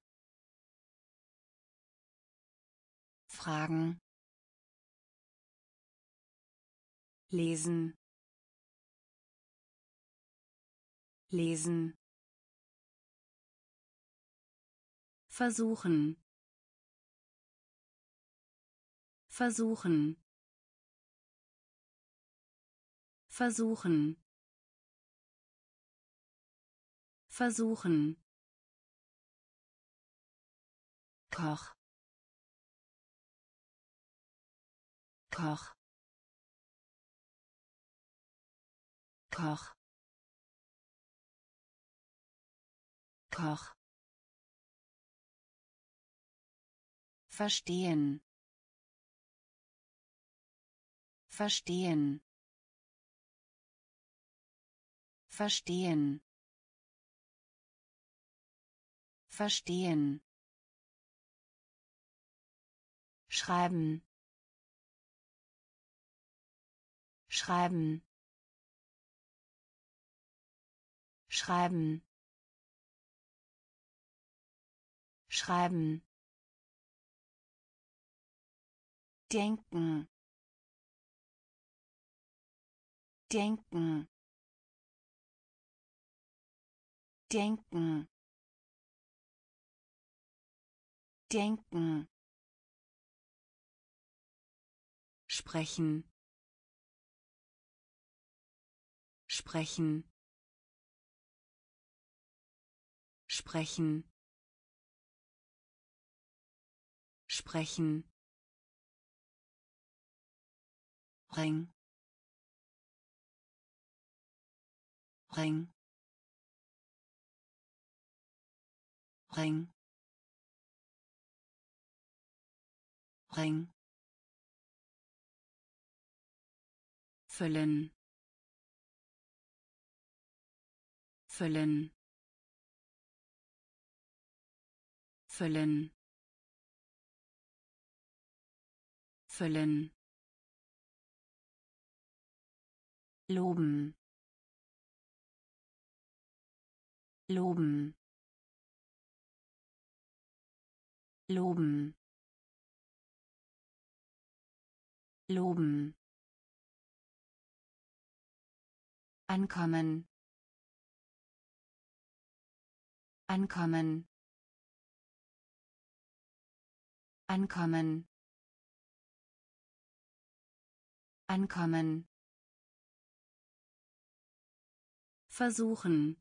Fragen. Lesen. Lesen versuchen. Versuchen. Versuchen. Versuchen. Koch. Koch. Koch. Koch Verstehen. Verstehen. Verstehen. Verstehen. Schreiben. Schreiben. Schreiben. Schreiben. Denken. Denken. Denken. Denken. Sprechen. Sprechen. Sprechen. Sprechen. Ring. Ring. Ring. Ring. füllen füllen füllen füllen loben. Loben. Loben. Loben. Ankommen. Ankommen. Ankommen. Ankommen versuchen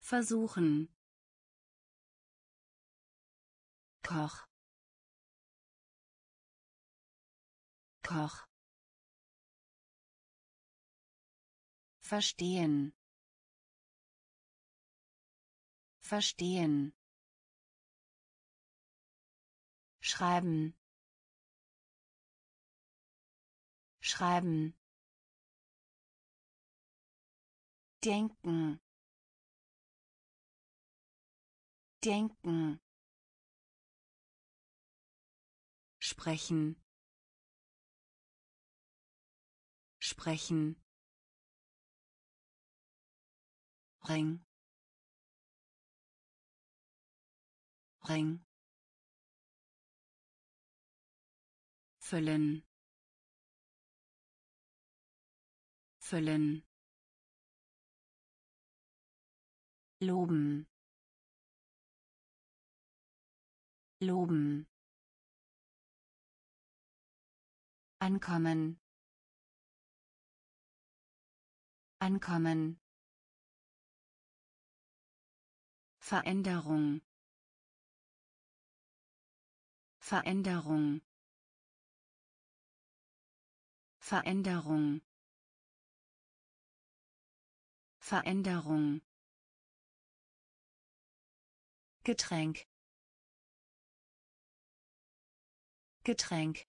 versuchen Koch Koch Verstehen. Verstehen. Schreiben. Schreiben. Denken. Denken. Sprechen. Sprechen. Ring. Ring. Füllen. Füllen. Loben. Loben. Ankommen. Ankommen. Veränderung Veränderung Veränderung Veränderung Getränk. Getränk.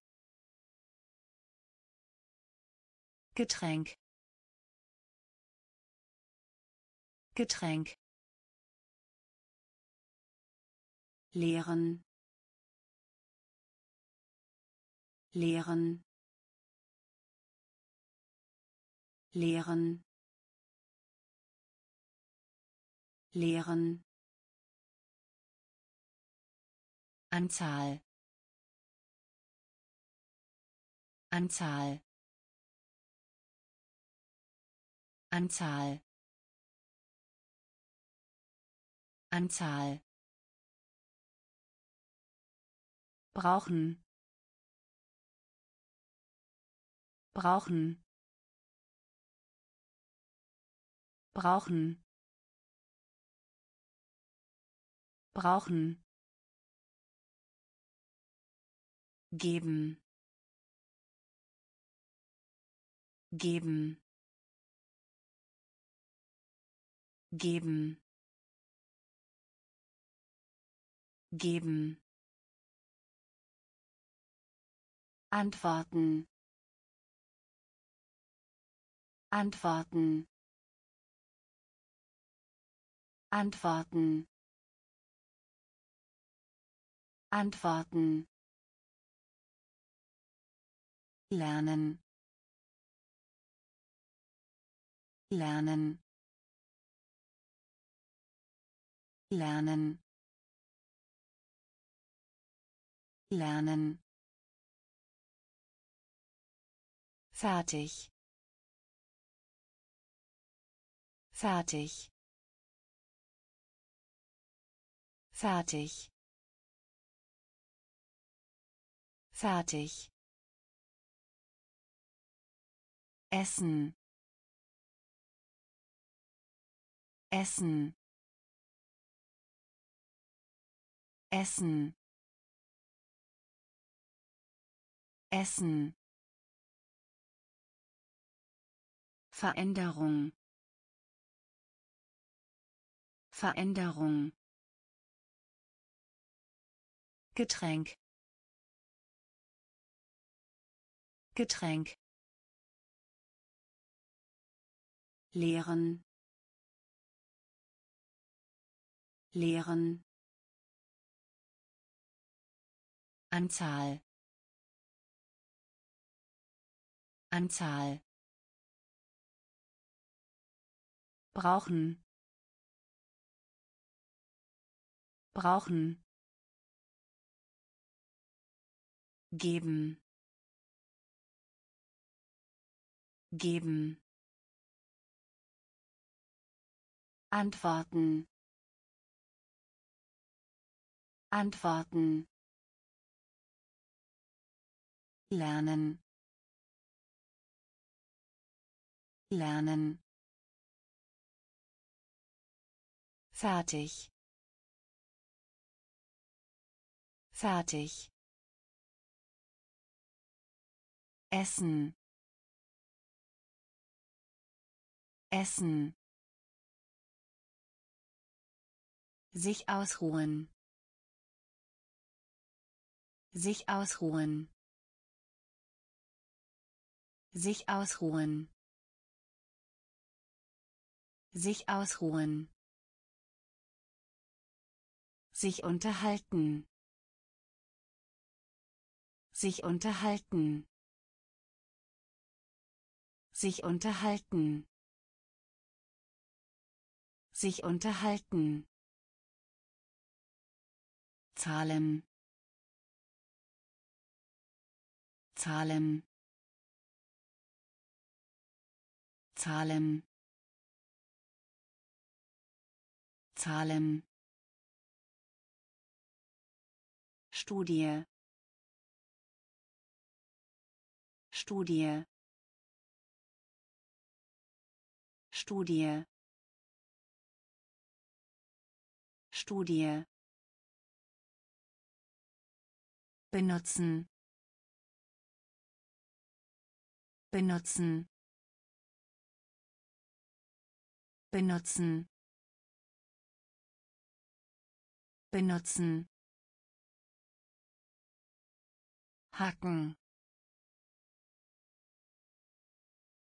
Getränk. Getränk. Lehren lehren lehren lehren Anzahl. Anzahl. Anzahl. Anzahl. Brauchen. Brauchen. Brauchen. Brauchen geben geben geben geben Antworten. Antworten. Antworten. Antworten. Lernen. Lernen. Lernen. Lernen. fertig fertig fertig fertig essen. Essen. Essen. Essen. Veränderung. Veränderung. Getränk. Getränk lehren. Leeren Anzahl. Anzahl. Brauchen. Brauchen. Geben. Geben antworten. Antworten. Lernen. Lernen. Fertig. Fertig. Essen. Essen sich ausruhen. Sich ausruhen. Sich ausruhen. Sich ausruhen. Sich unterhalten. Sich unterhalten. Sich unterhalten. Sich unterhalten Zahlen. Zahlen. Zahlen. Zahlen. Studie. Studie. Studie. Studie benutzen. Benutzen. Benutzen. Benutzen. Hacken.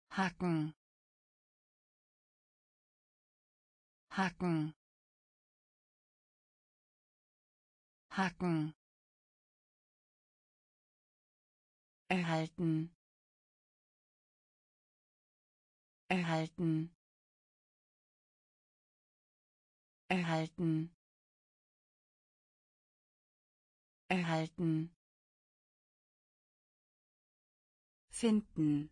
Hacken. Hacken. Hacken erhalten. Erhalten. Erhalten. Erhalten. Finden.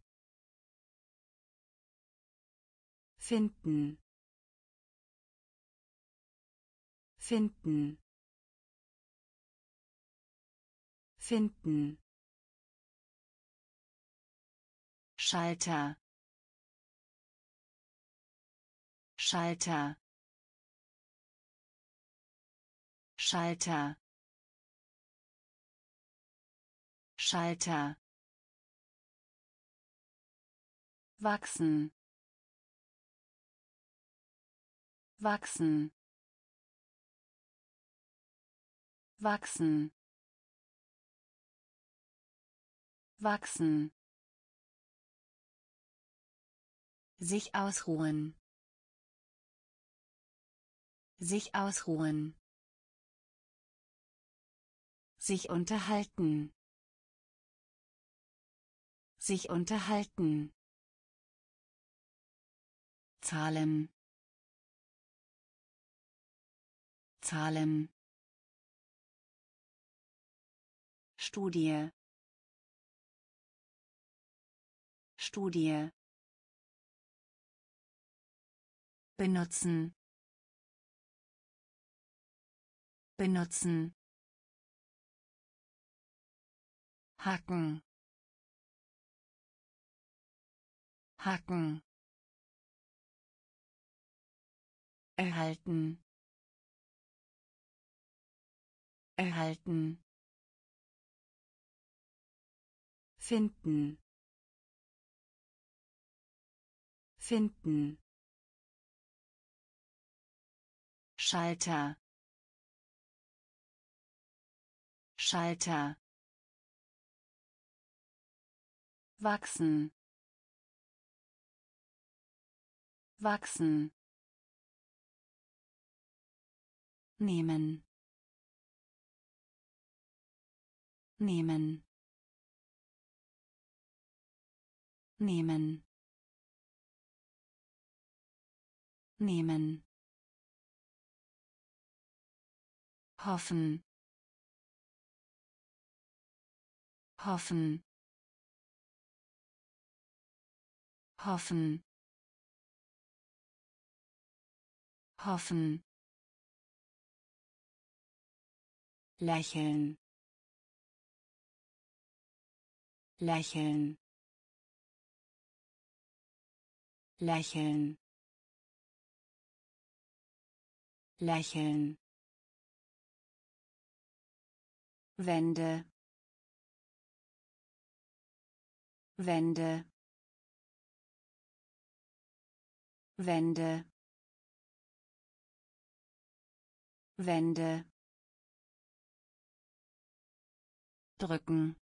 Finden. Finden. Finden Schalter. Schalter. Schalter. Schalter. Wachsen. Wachsen. Wachsen. Wachsen sich ausruhen. Sich ausruhen. Sich unterhalten. Sich unterhalten. Zahlen. Zahlen. Studie. Studie benutzen. Benutzen. Hacken. Hacken. Erhalten. Erhalten. Finden. Finden Schalter. Schalter. Wachsen. Wachsen. Nehmen. Nehmen. Nehmen. Nehmen hoffen. Hoffen. Hoffen. Hoffen. Lächeln. Lächeln. Lächeln. Lächeln Wände. Wände. Wände. Wände. Drücken.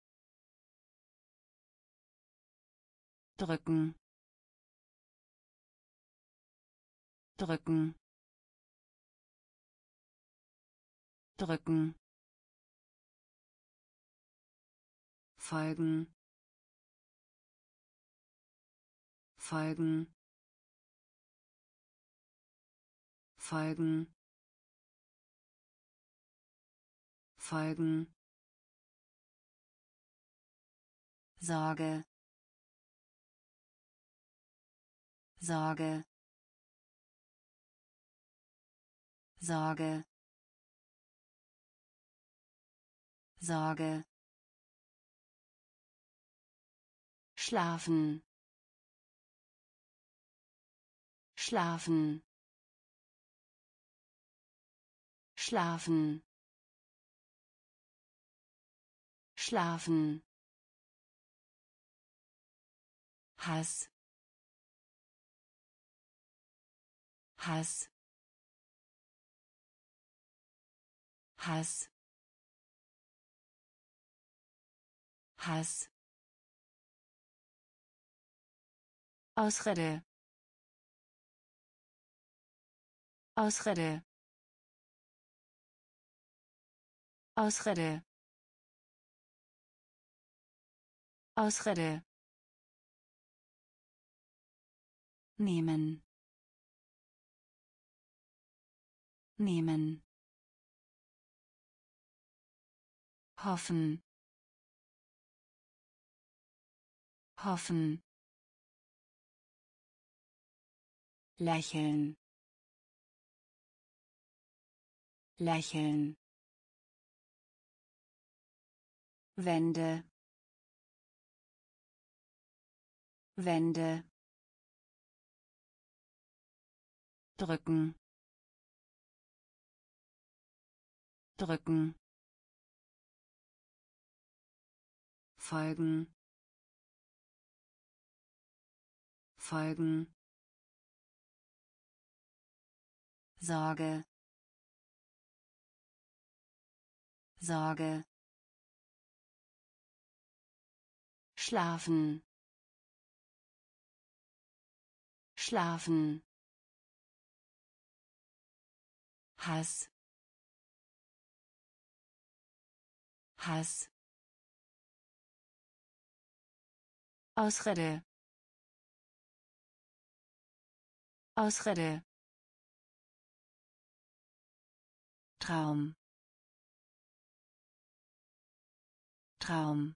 Drücken. Drücken. Drücken folgen. Folgen. Folgen. Folgen. Sorge. Sorge. Sorge. Sorge schlafen. Schlafen. Schlafen. Schlafen. Hass. Hass. Hass. Hass Ausrede. Ausrede. Ausrede. Ausrede. Nehmen. Nehmen. Hoffen. Hoffen lächeln. Lächeln. Wände. Wände. Drücken. Drücken. Folgen. Folgen Sorge. Sorge. Schlafen. Schlafen. Hass. Hass. Ausrede. Ausrede Traum. Traum.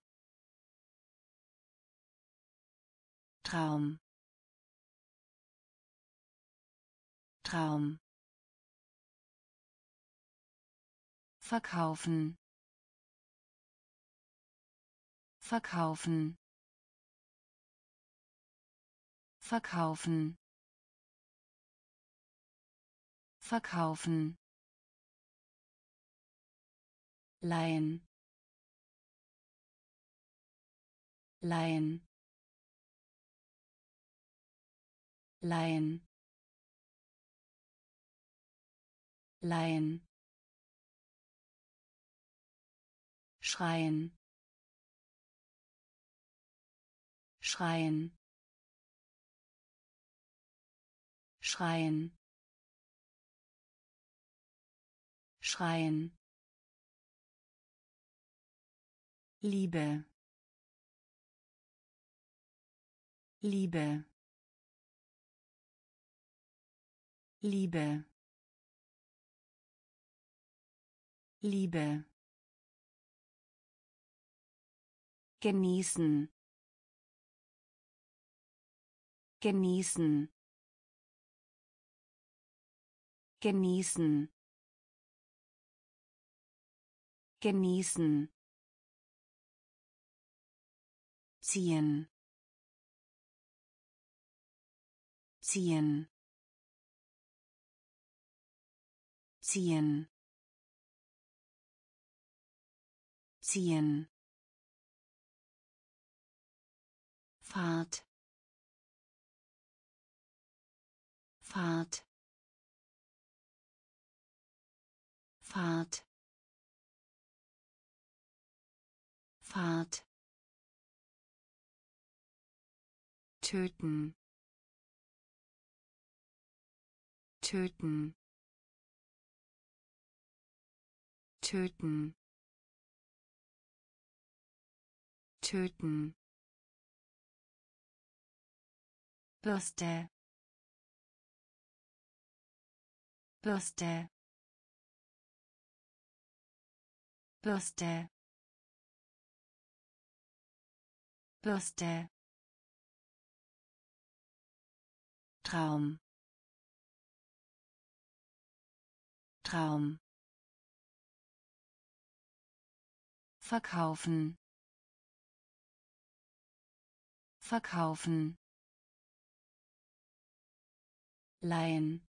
Traum. Traum. Verkaufen. Verkaufen. Verkaufen. Verkaufen leihen leihen leihen leihen schreien. Schreien. Schreien. Schreien Liebe. Liebe. Liebe. Liebe. Genießen. Genießen. Genießen. Genießen ziehen. Ziehen. Ziehen. Ziehen. Fahrt. Fahrt. Fahrt. Fahrt töten. Töten. Töten. Töten. Bürste. Bürste. Bürste. Bürste Traum. Traum. Verkaufen. Verkaufen. Leihen.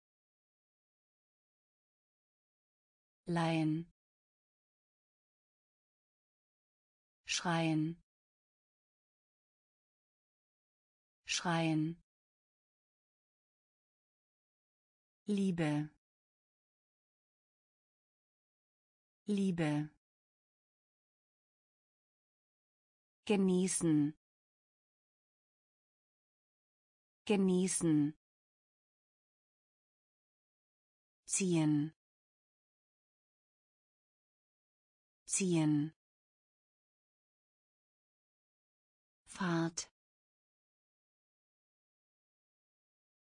Leihen. Schreien. Schreien Liebe. Liebe. Genießen. Genießen. Ziehen. Ziehen. Fahrt.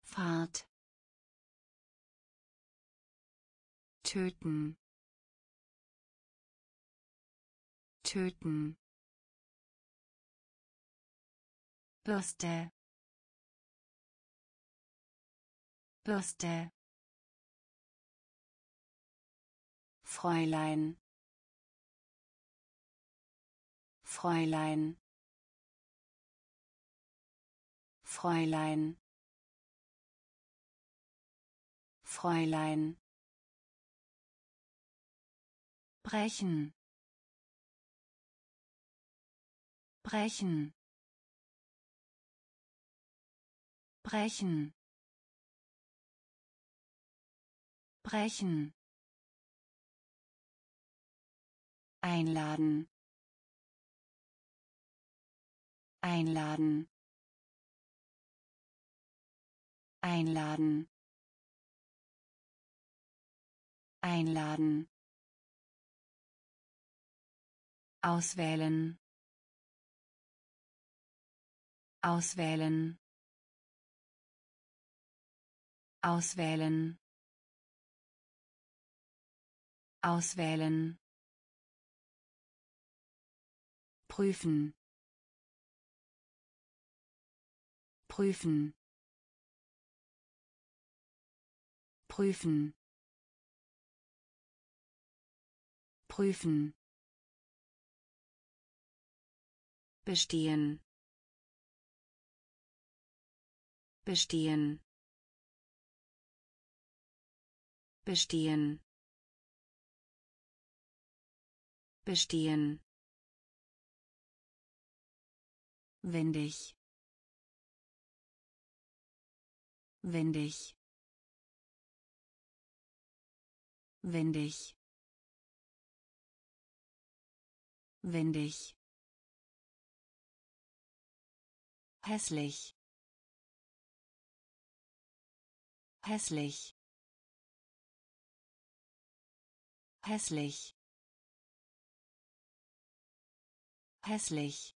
Fahrt töten. Töten. Bürste. Bürste. Fräulein. Fräulein. Fräulein. Fräulein brechen. Brechen. Brechen. Brechen. Einladen. Einladen. Einladen. Einladen auswählen. Auswählen. Auswählen. Auswählen. Prüfen. Prüfen. Prüfen. Prüfen bestehen. Bestehen. Bestehen. Bestehen. Wendig. Wendig. Wendig. Wendig hässlich. Hässlich. Hässlich. Hässlich.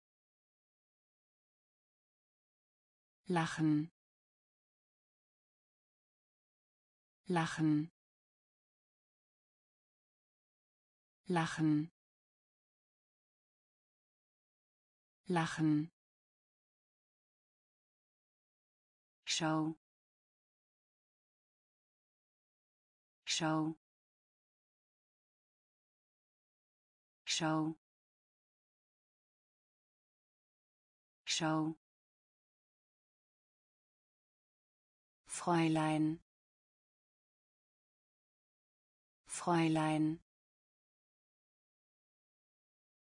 Lachen. Lachen. Lachen. Lachen Schau. Schau. Schau. Schau. Fräulein. Fräulein.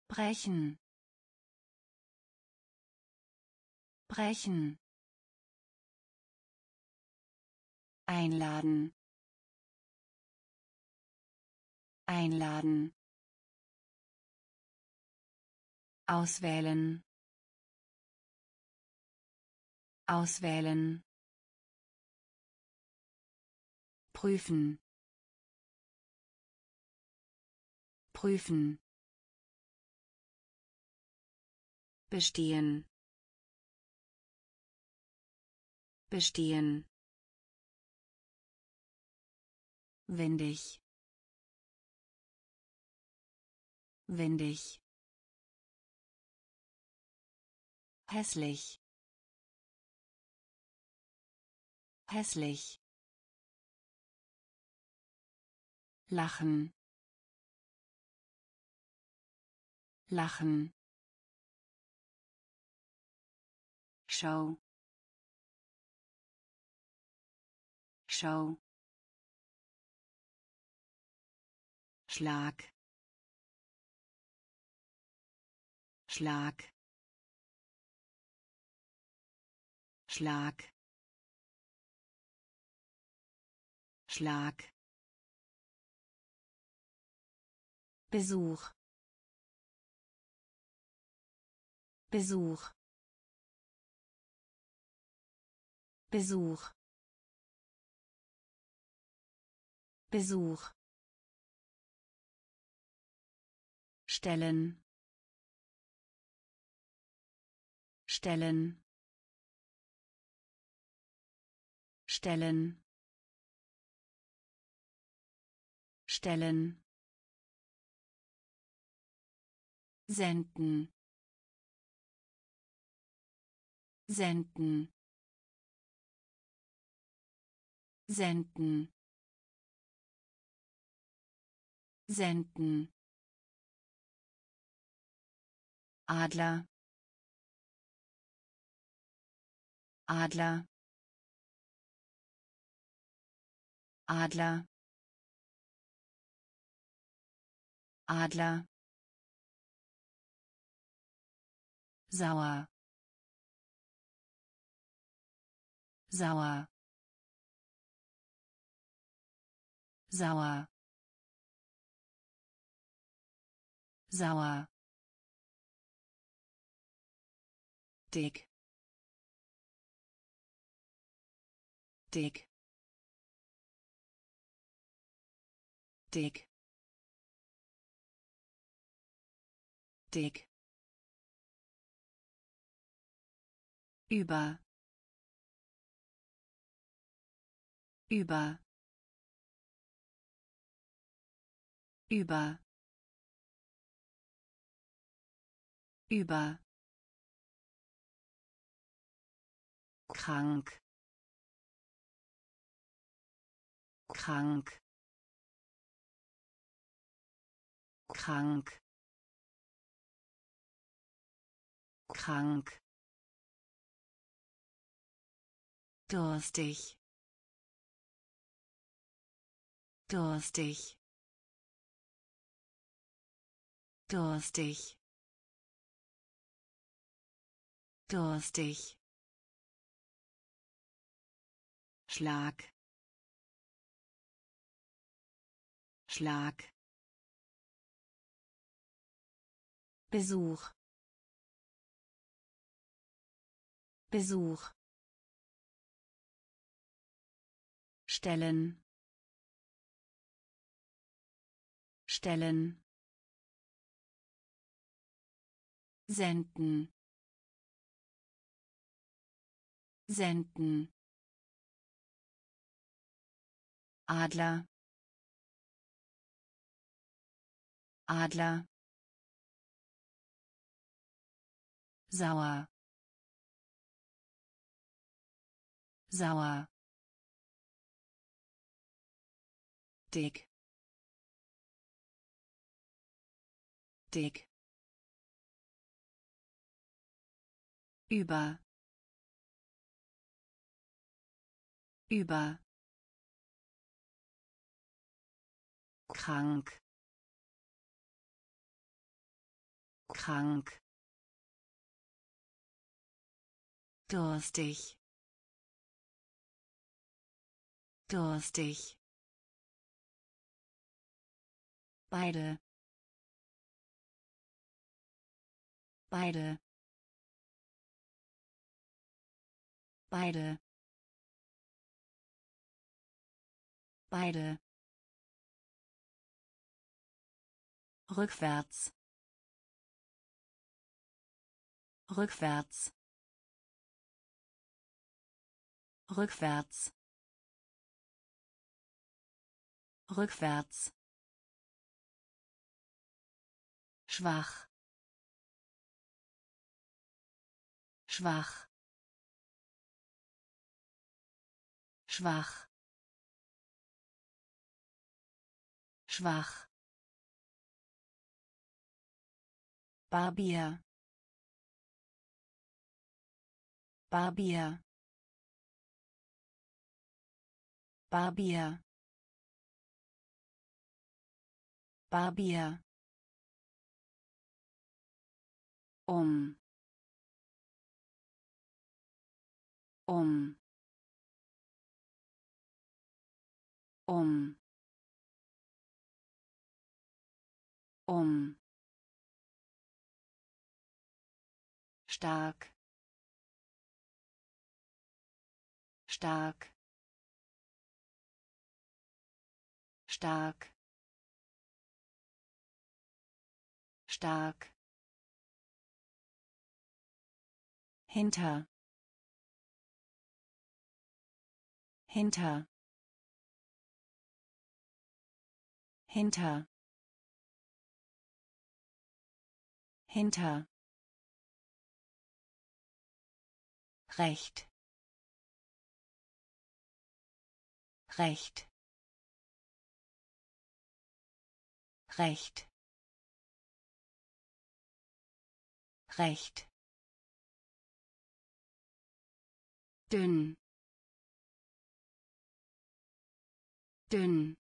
Brechen. Brechen. Einladen. Einladen. Auswählen. Auswählen. Prüfen. Prüfen. Bestehen. Bestehen. Windig. Windig. Hässlich. Hässlich. Lachen. Lachen. Schau. Schau. Schlag. Schlag. Schlag. Schlag. Besuch. Besuch. Besuch. Besuch. Stellen. Stellen. Stellen. Stellen. Senden. Senden. Senden. Senden Adler. Adler. Adler. Adler. Sauer. Sauer. Sauer. Sauer dick. Dick. Dick. Dick. Über. Über. Über. Über krank. Krank. Krank. Krank. Durstig. Durstig. Durstig. Durstig Schlag. Schlag. Besuch. Besuch. Stellen. stellen senden senden Adler. Adler. Sauer. Sauer. Dick. Dick. Über. Über krank. Krank. Durstig. Durstig. Beide. Beide. Beide. Beide rückwärts. Rückwärts. Rückwärts. Rückwärts. Schwach. Schwach. Schwach. Schwach Barbier Barbier Barbier Barbier um um um um stark. Stark. Stark. Stark. Hinter. Hinter. Hinter. Hinter recht. Recht. Recht. Recht. Dünn. Dünn.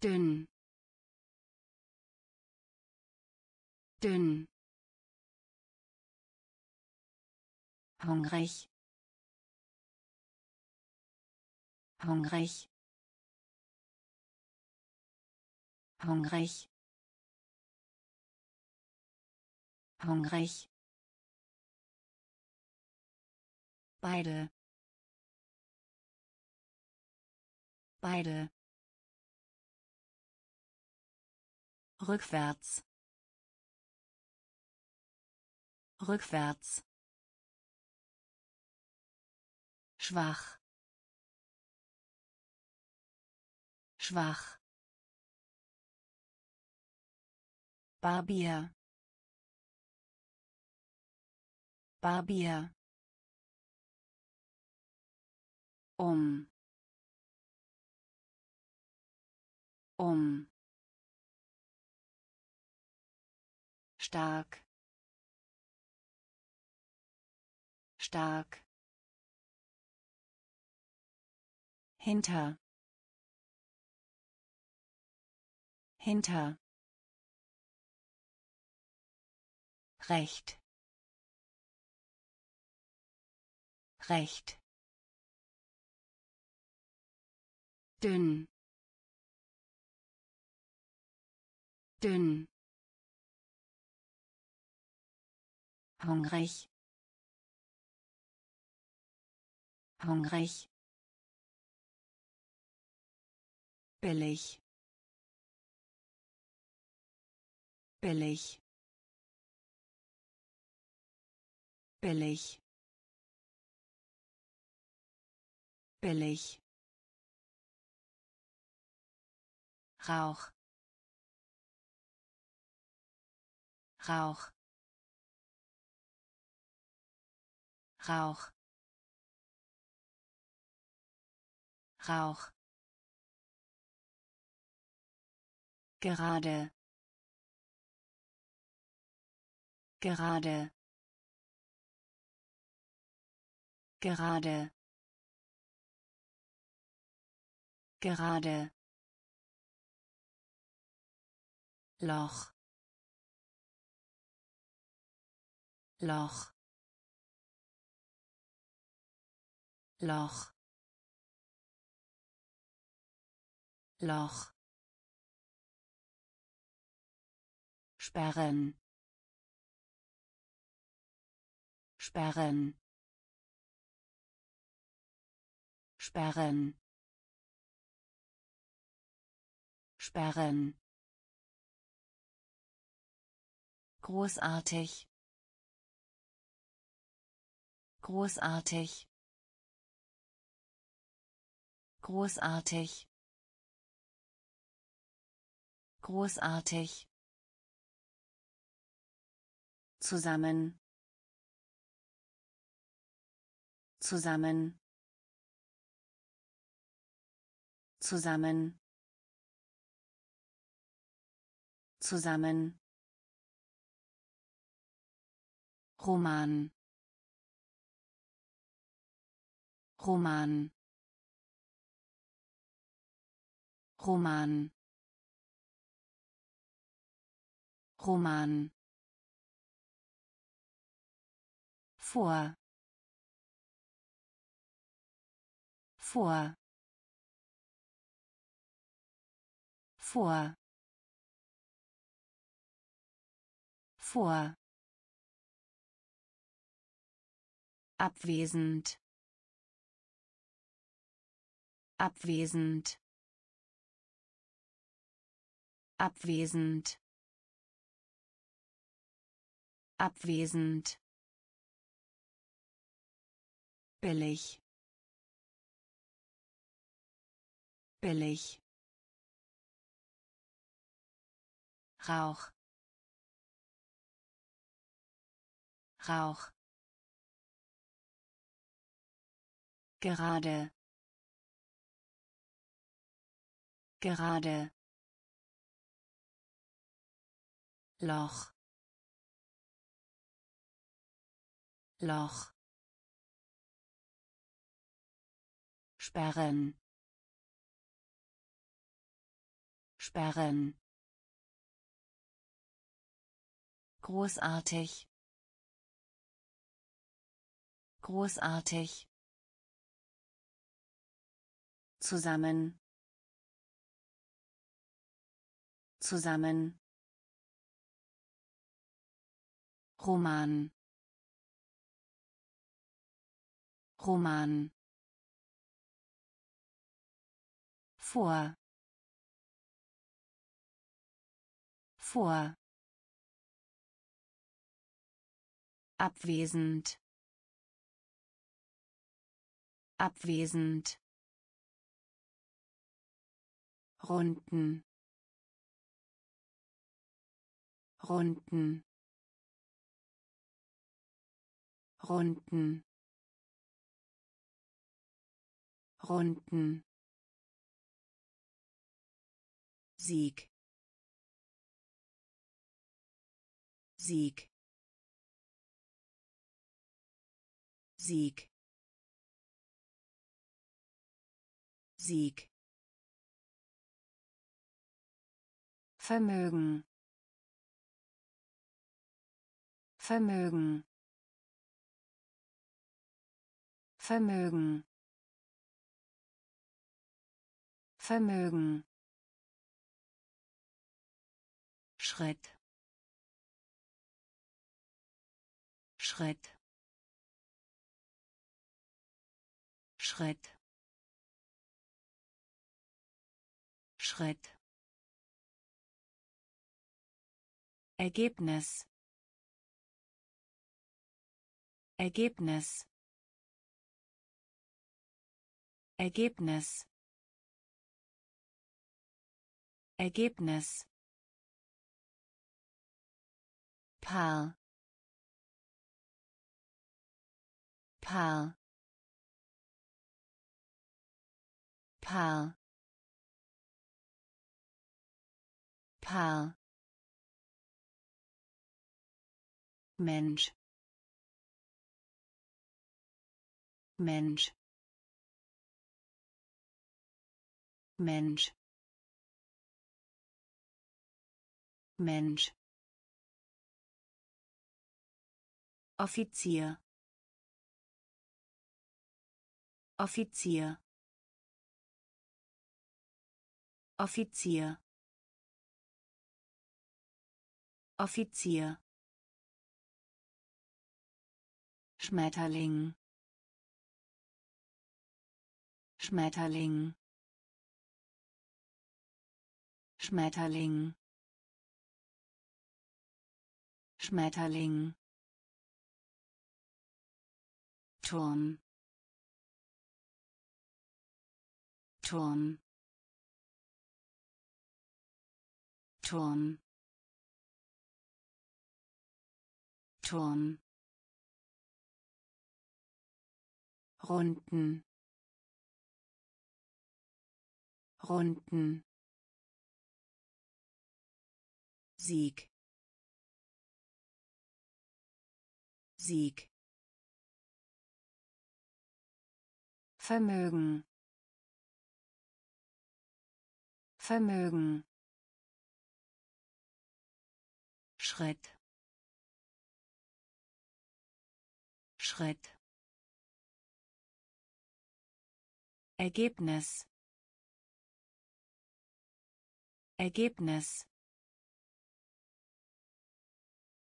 Dünn. Dünn hungrig. Hungrig. Hungrig. Hungrig. Beide. Beide. Rückwärts. Rückwärts schwach. Schwach. Barbier. Barbier. Um. Um. Stark. Stark hinter. Hinter. Recht. Recht. Dünn. Dünn. Hungrig. Hungrig billig. Billig. Billig. Billig. Rauch. Rauch. Rauch. Rauch gerade. Gerade. Gerade. Gerade. Loch. Loch. Loch. Loch sperren. Sperren. Sperren. Sperren. Großartig. Großartig. Großartig. Großartig zusammen. Zusammen. Zusammen. Zusammen. Roman. Roman. Roman. Roman vor. Vor. Vor. Vor. Abwesend. Abwesend. Abwesend. Abwesend billig. Billig. Rauch. Rauch. Gerade. Gerade. Loch. Loch sperren. Sperren. Großartig. Großartig. Zusammen. Zusammen. Roman. Roman vor. Vor. Abwesend. Abwesend. Runden. Runden. Runden. Runden Sieg. Sieg. Sieg. Sieg. Vermögen. Vermögen. Vermögen. Vermögen Schritt. Schritt. Schritt. Schritt. Ergebnis. Ergebnis. Ergebnis. Ergebnis Paar Paar Paar Paar Mensch. Mensch. Mensch. Mensch Offizier. Offizier. Offizier. Offizier. Schmetterling. Schmetterling. Schmetterling. Schmetterling Turm. Turm. Turm. Turm. Runden. Runden. Sieg. Sieg Vermögen. Vermögen. Schritt. Schritt. Ergebnis. Ergebnis.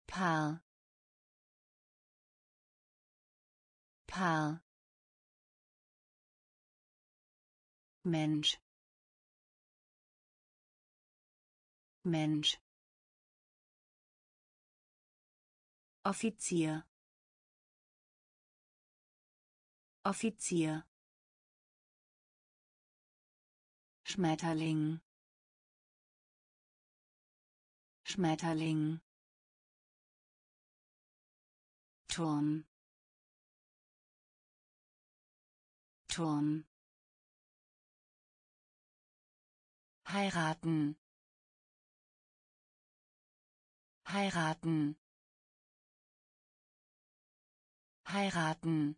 Paar. Paar Mensch. Mensch. Offizier. Offizier. Schmetterling. Schmetterling. Turm. Turm heiraten. Heiraten. Heiraten.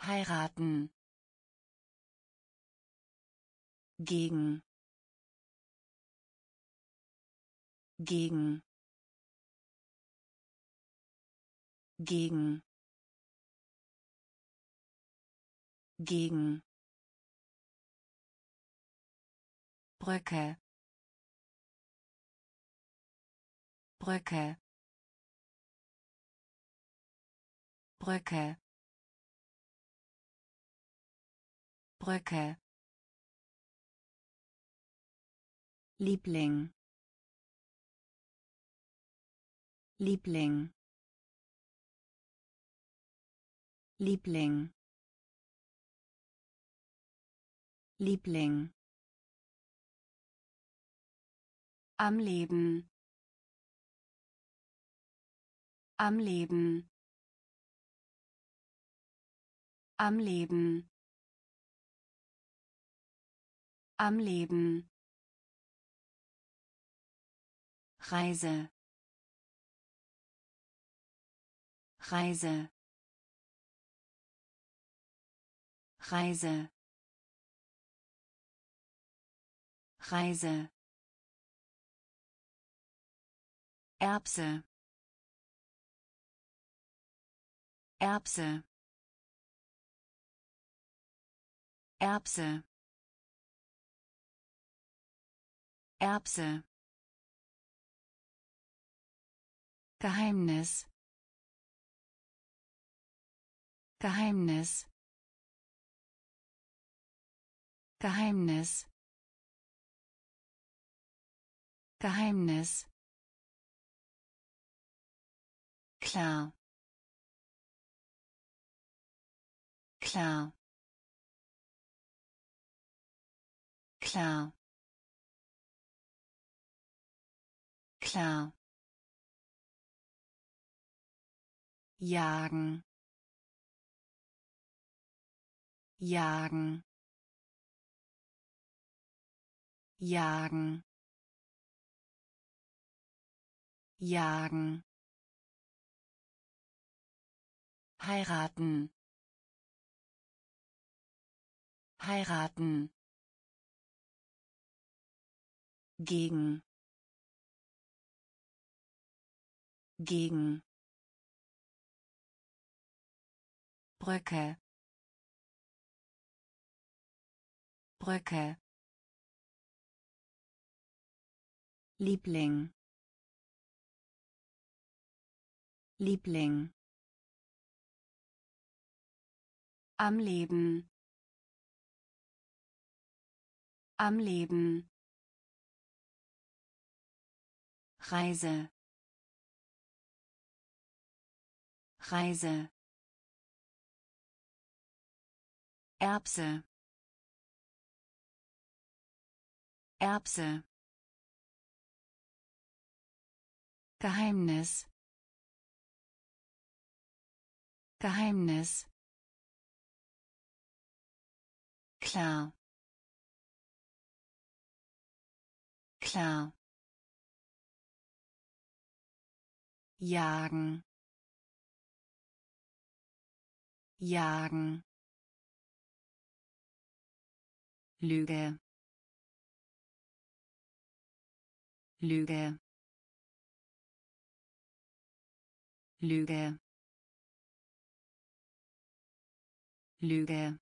Heiraten. Gegen. Gegen. Gegen. Gegen Brücke. Brücke. Brücke. Brücke. Liebling. Liebling. Liebling. Liebling Am Leben. Am Leben. Am Leben. Am Leben. Reise. Reise. Reise. Reise. Erbse. Erbse. Erbse. Erbse. Geheimnis. Geheimnis. Geheimnis Geheimnis klar. Klar. Klar. Klar. Jagen. Jagen. Jagen. Jagen heiraten. Heiraten. Gegen. Gegen. Brücke. Brücke. Liebling. Liebling am Leben. Am Leben. Reise. Reise. Erbse. Erbse. Geheimnis. Geheimnis klar. Klar. Jagen. Jagen. Lüge. Lüge. Lüge. Lüge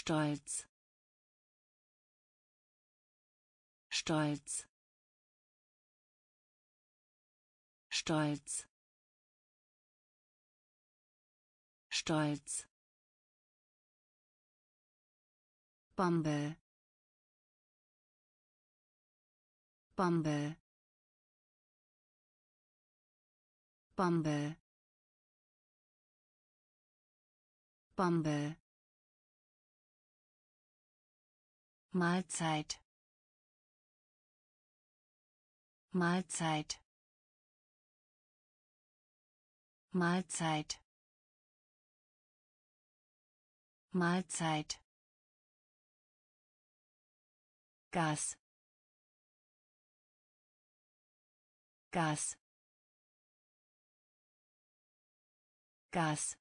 Stolz. Stolz. Stolz. Stolz. Bombe. Bombe. Bombe. Bombe Mahlzeit. Mahlzeit. Mahlzeit. Mahlzeit. Gas. Gas. Gas.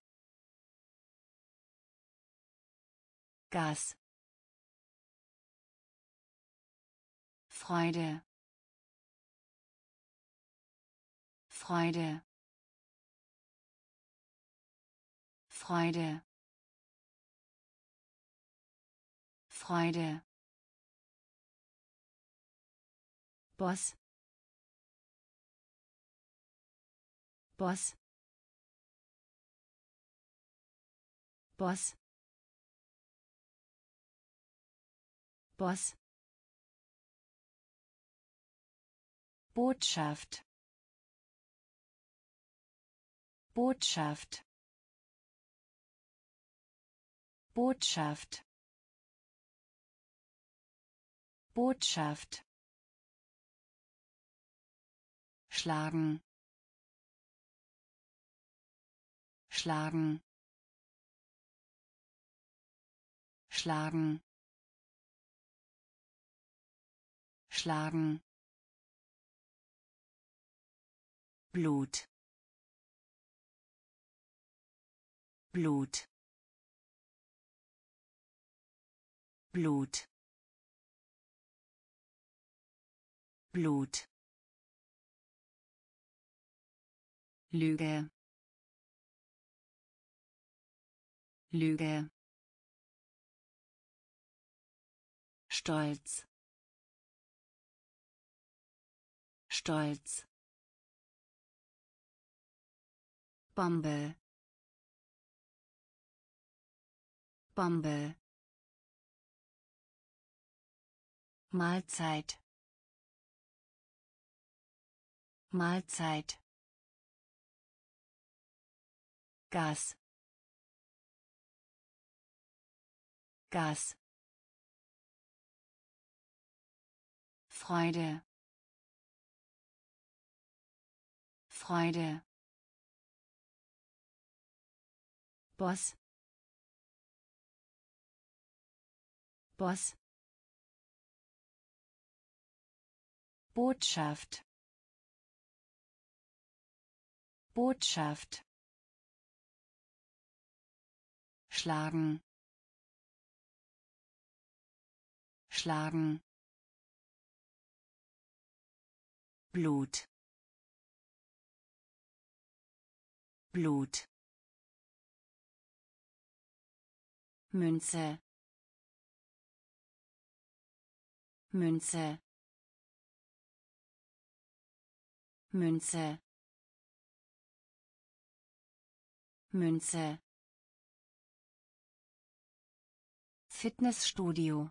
Gas Freude. Freude. Freude. Freude. Boss. Boss. Boss. Boss Botschaft. Botschaft. Botschaft. Botschaft. Schlagen. Schlagen. Schlagen. Schlagen Blut. Blut. Blut. Blut. Lüge. Lüge. Stolz. Stolz Bombe. Bombe. Mahlzeit. Mahlzeit. Gas. Gas. Freude. Freude Boss. Boss. Botschaft. Botschaft. Schlagen. Schlagen. Blut. Blut Münze. Münze. Münze. Münze. Fitnessstudio.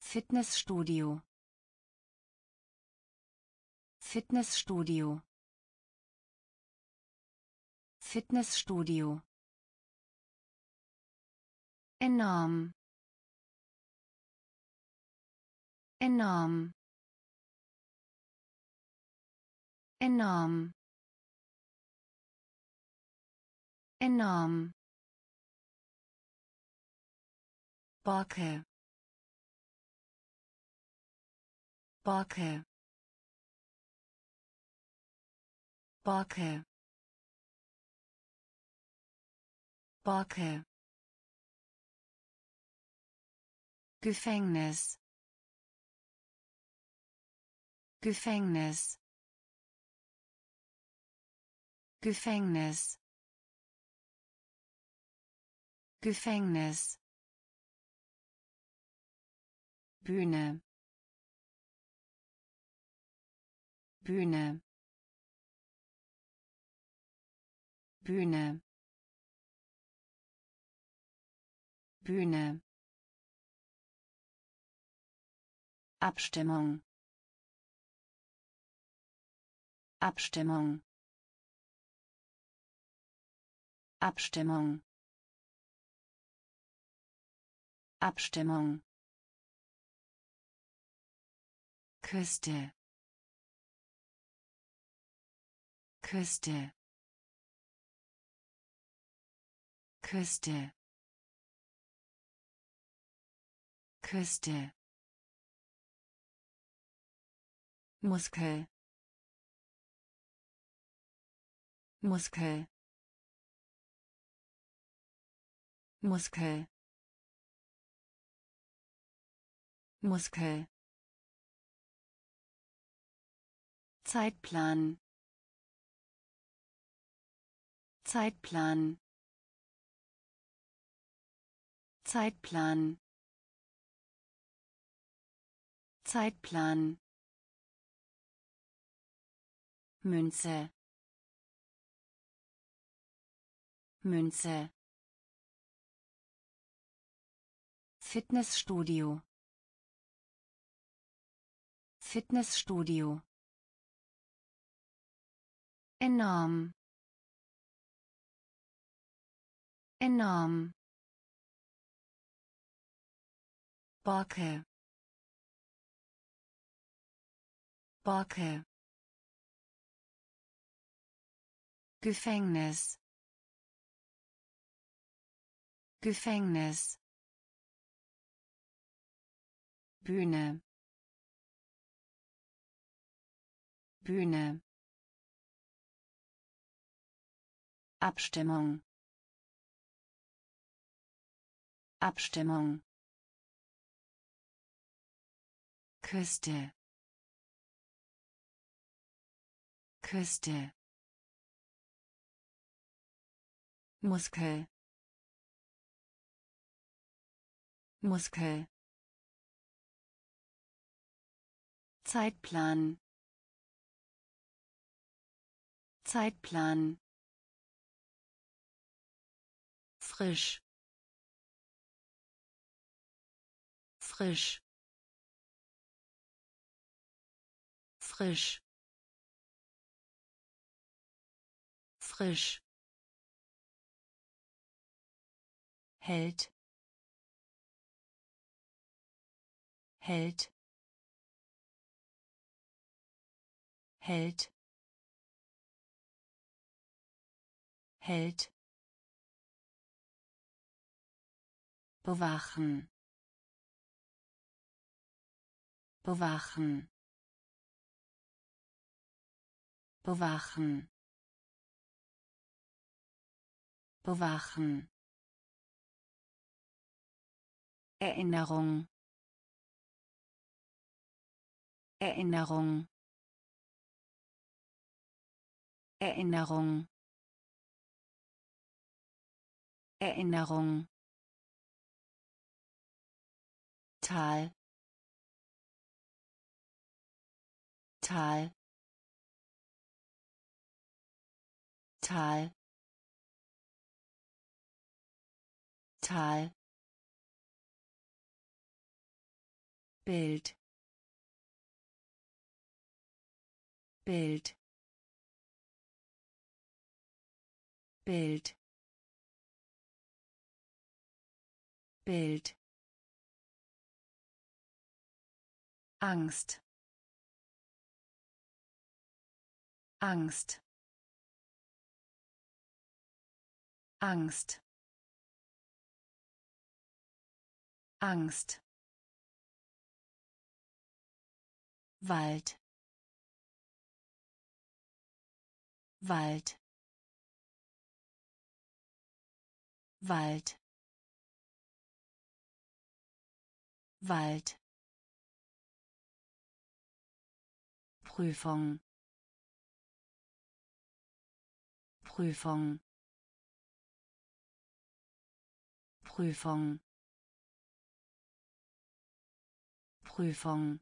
Fitnessstudio. Fitnessstudio. Fitnessstudio enorm. Enorm. Enorm. Enorm. Backe Backe Backe Backe Gefängnis. Gefängnis. Gefängnis. Gefängnis. Bühne. Bühne. Bühne. Bühne Abstimmung. Abstimmung. Abstimmung. Abstimmung. Küste. Küste. Küste. Küste Muskel Muskel Muskel Muskel Zeitplan. Zeitplan. Zeitplan. Zeitplan Münze. Münze. Fitnessstudio. Fitnessstudio. Enorm. Enorm. Backe Backe Gefängnis. Gefängnis. Bühne. Bühne. Abstimmung. Abstimmung. Küste. Küste Muskel Muskel Zeitplan. Zeitplan. Frisch. Frisch. Frisch. Frisch hält hält hält hält bewachen. Bewachen. Bewachen. Bewachen Erinnerung. Erinnerung. Erinnerung. Erinnerung. Tal. Tal. Tal. Tal Bild. Bild. Bild. Bild. Angst. Angst. Angst. Angst Wald. Wald. Wald. Wald. Prüfung. Prüfung. Prüfung. Prüfung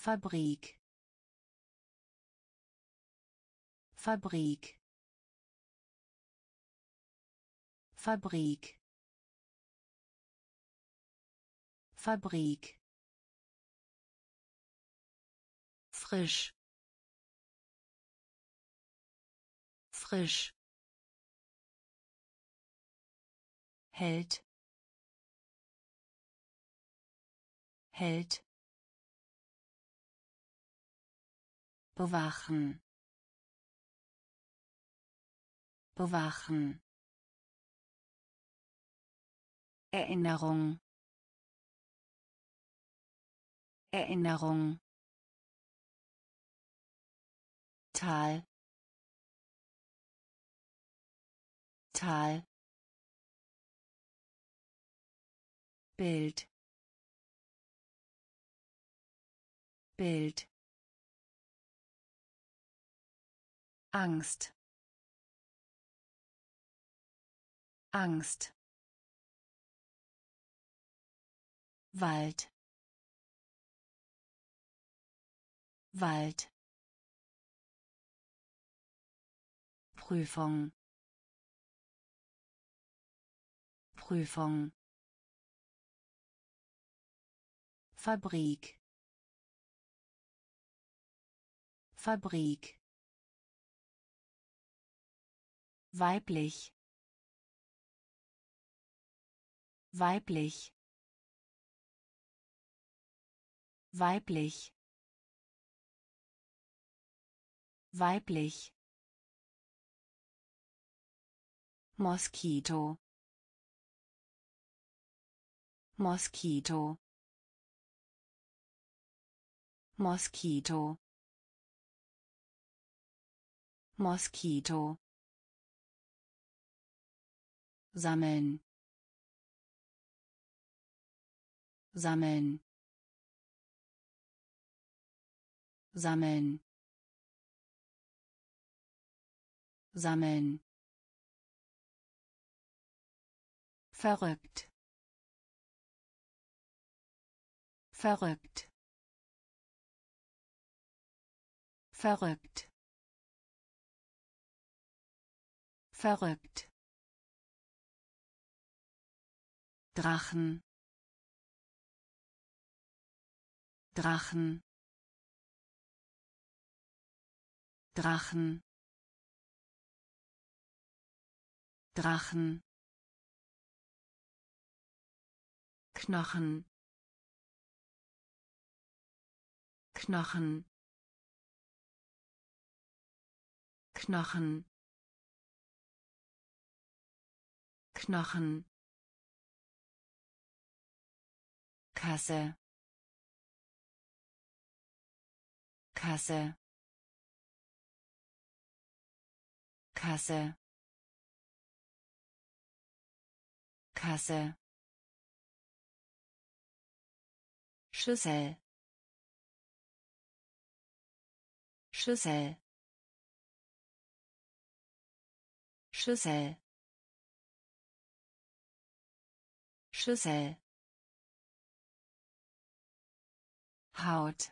Fabrik. Fabrik. Fabrik. Fabrik. Frisch. Frisch. Hält. Hält bewachen. Bewachen. Erinnerung. Erinnerung. Tal. Tal. Bild. Bild Angst. Angst. Wald. Wald. Prüfung. Prüfung. Fabrik. Fabrik weiblich. Weiblich. Weiblich. Weiblich. Moskito. Moskito. Moskito. Moskito sammeln. Sammeln. Sammeln. Sammeln. Verrückt. Verrückt. Verrückt. Verrückt Drachen. Drachen. Drachen. Drachen. Knochen. Knochen. Knochen. Knochen Kasse. Kasse. Kasse. Kasse. Schüssel Schüssel Schüssel Schüssel Haut.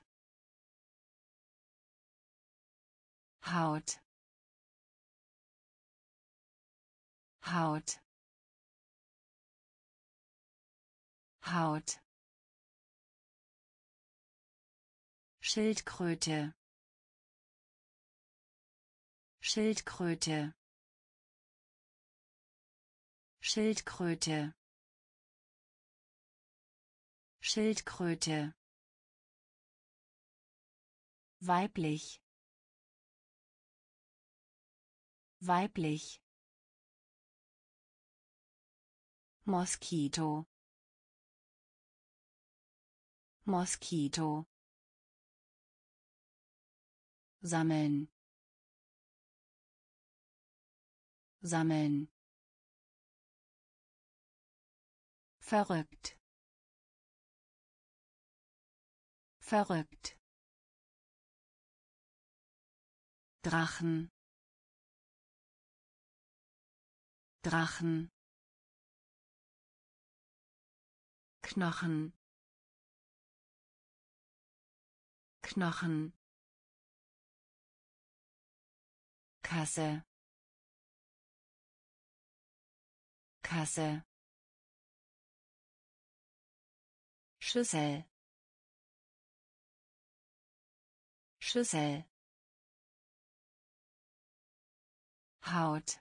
Haut. Haut. Haut. Schildkröte. Schildkröte. Schildkröte. Schildkröte weiblich. Weiblich. Moskito. Moskito. Sammeln. Sammeln. Verrückt. Verrückt Drachen. Drachen. Knochen. Knochen. Kasse. Kasse. Schüssel. Schüssel Haut.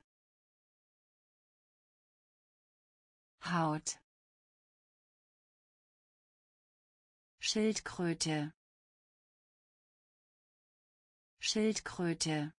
Haut. Schildkröte. Schildkröte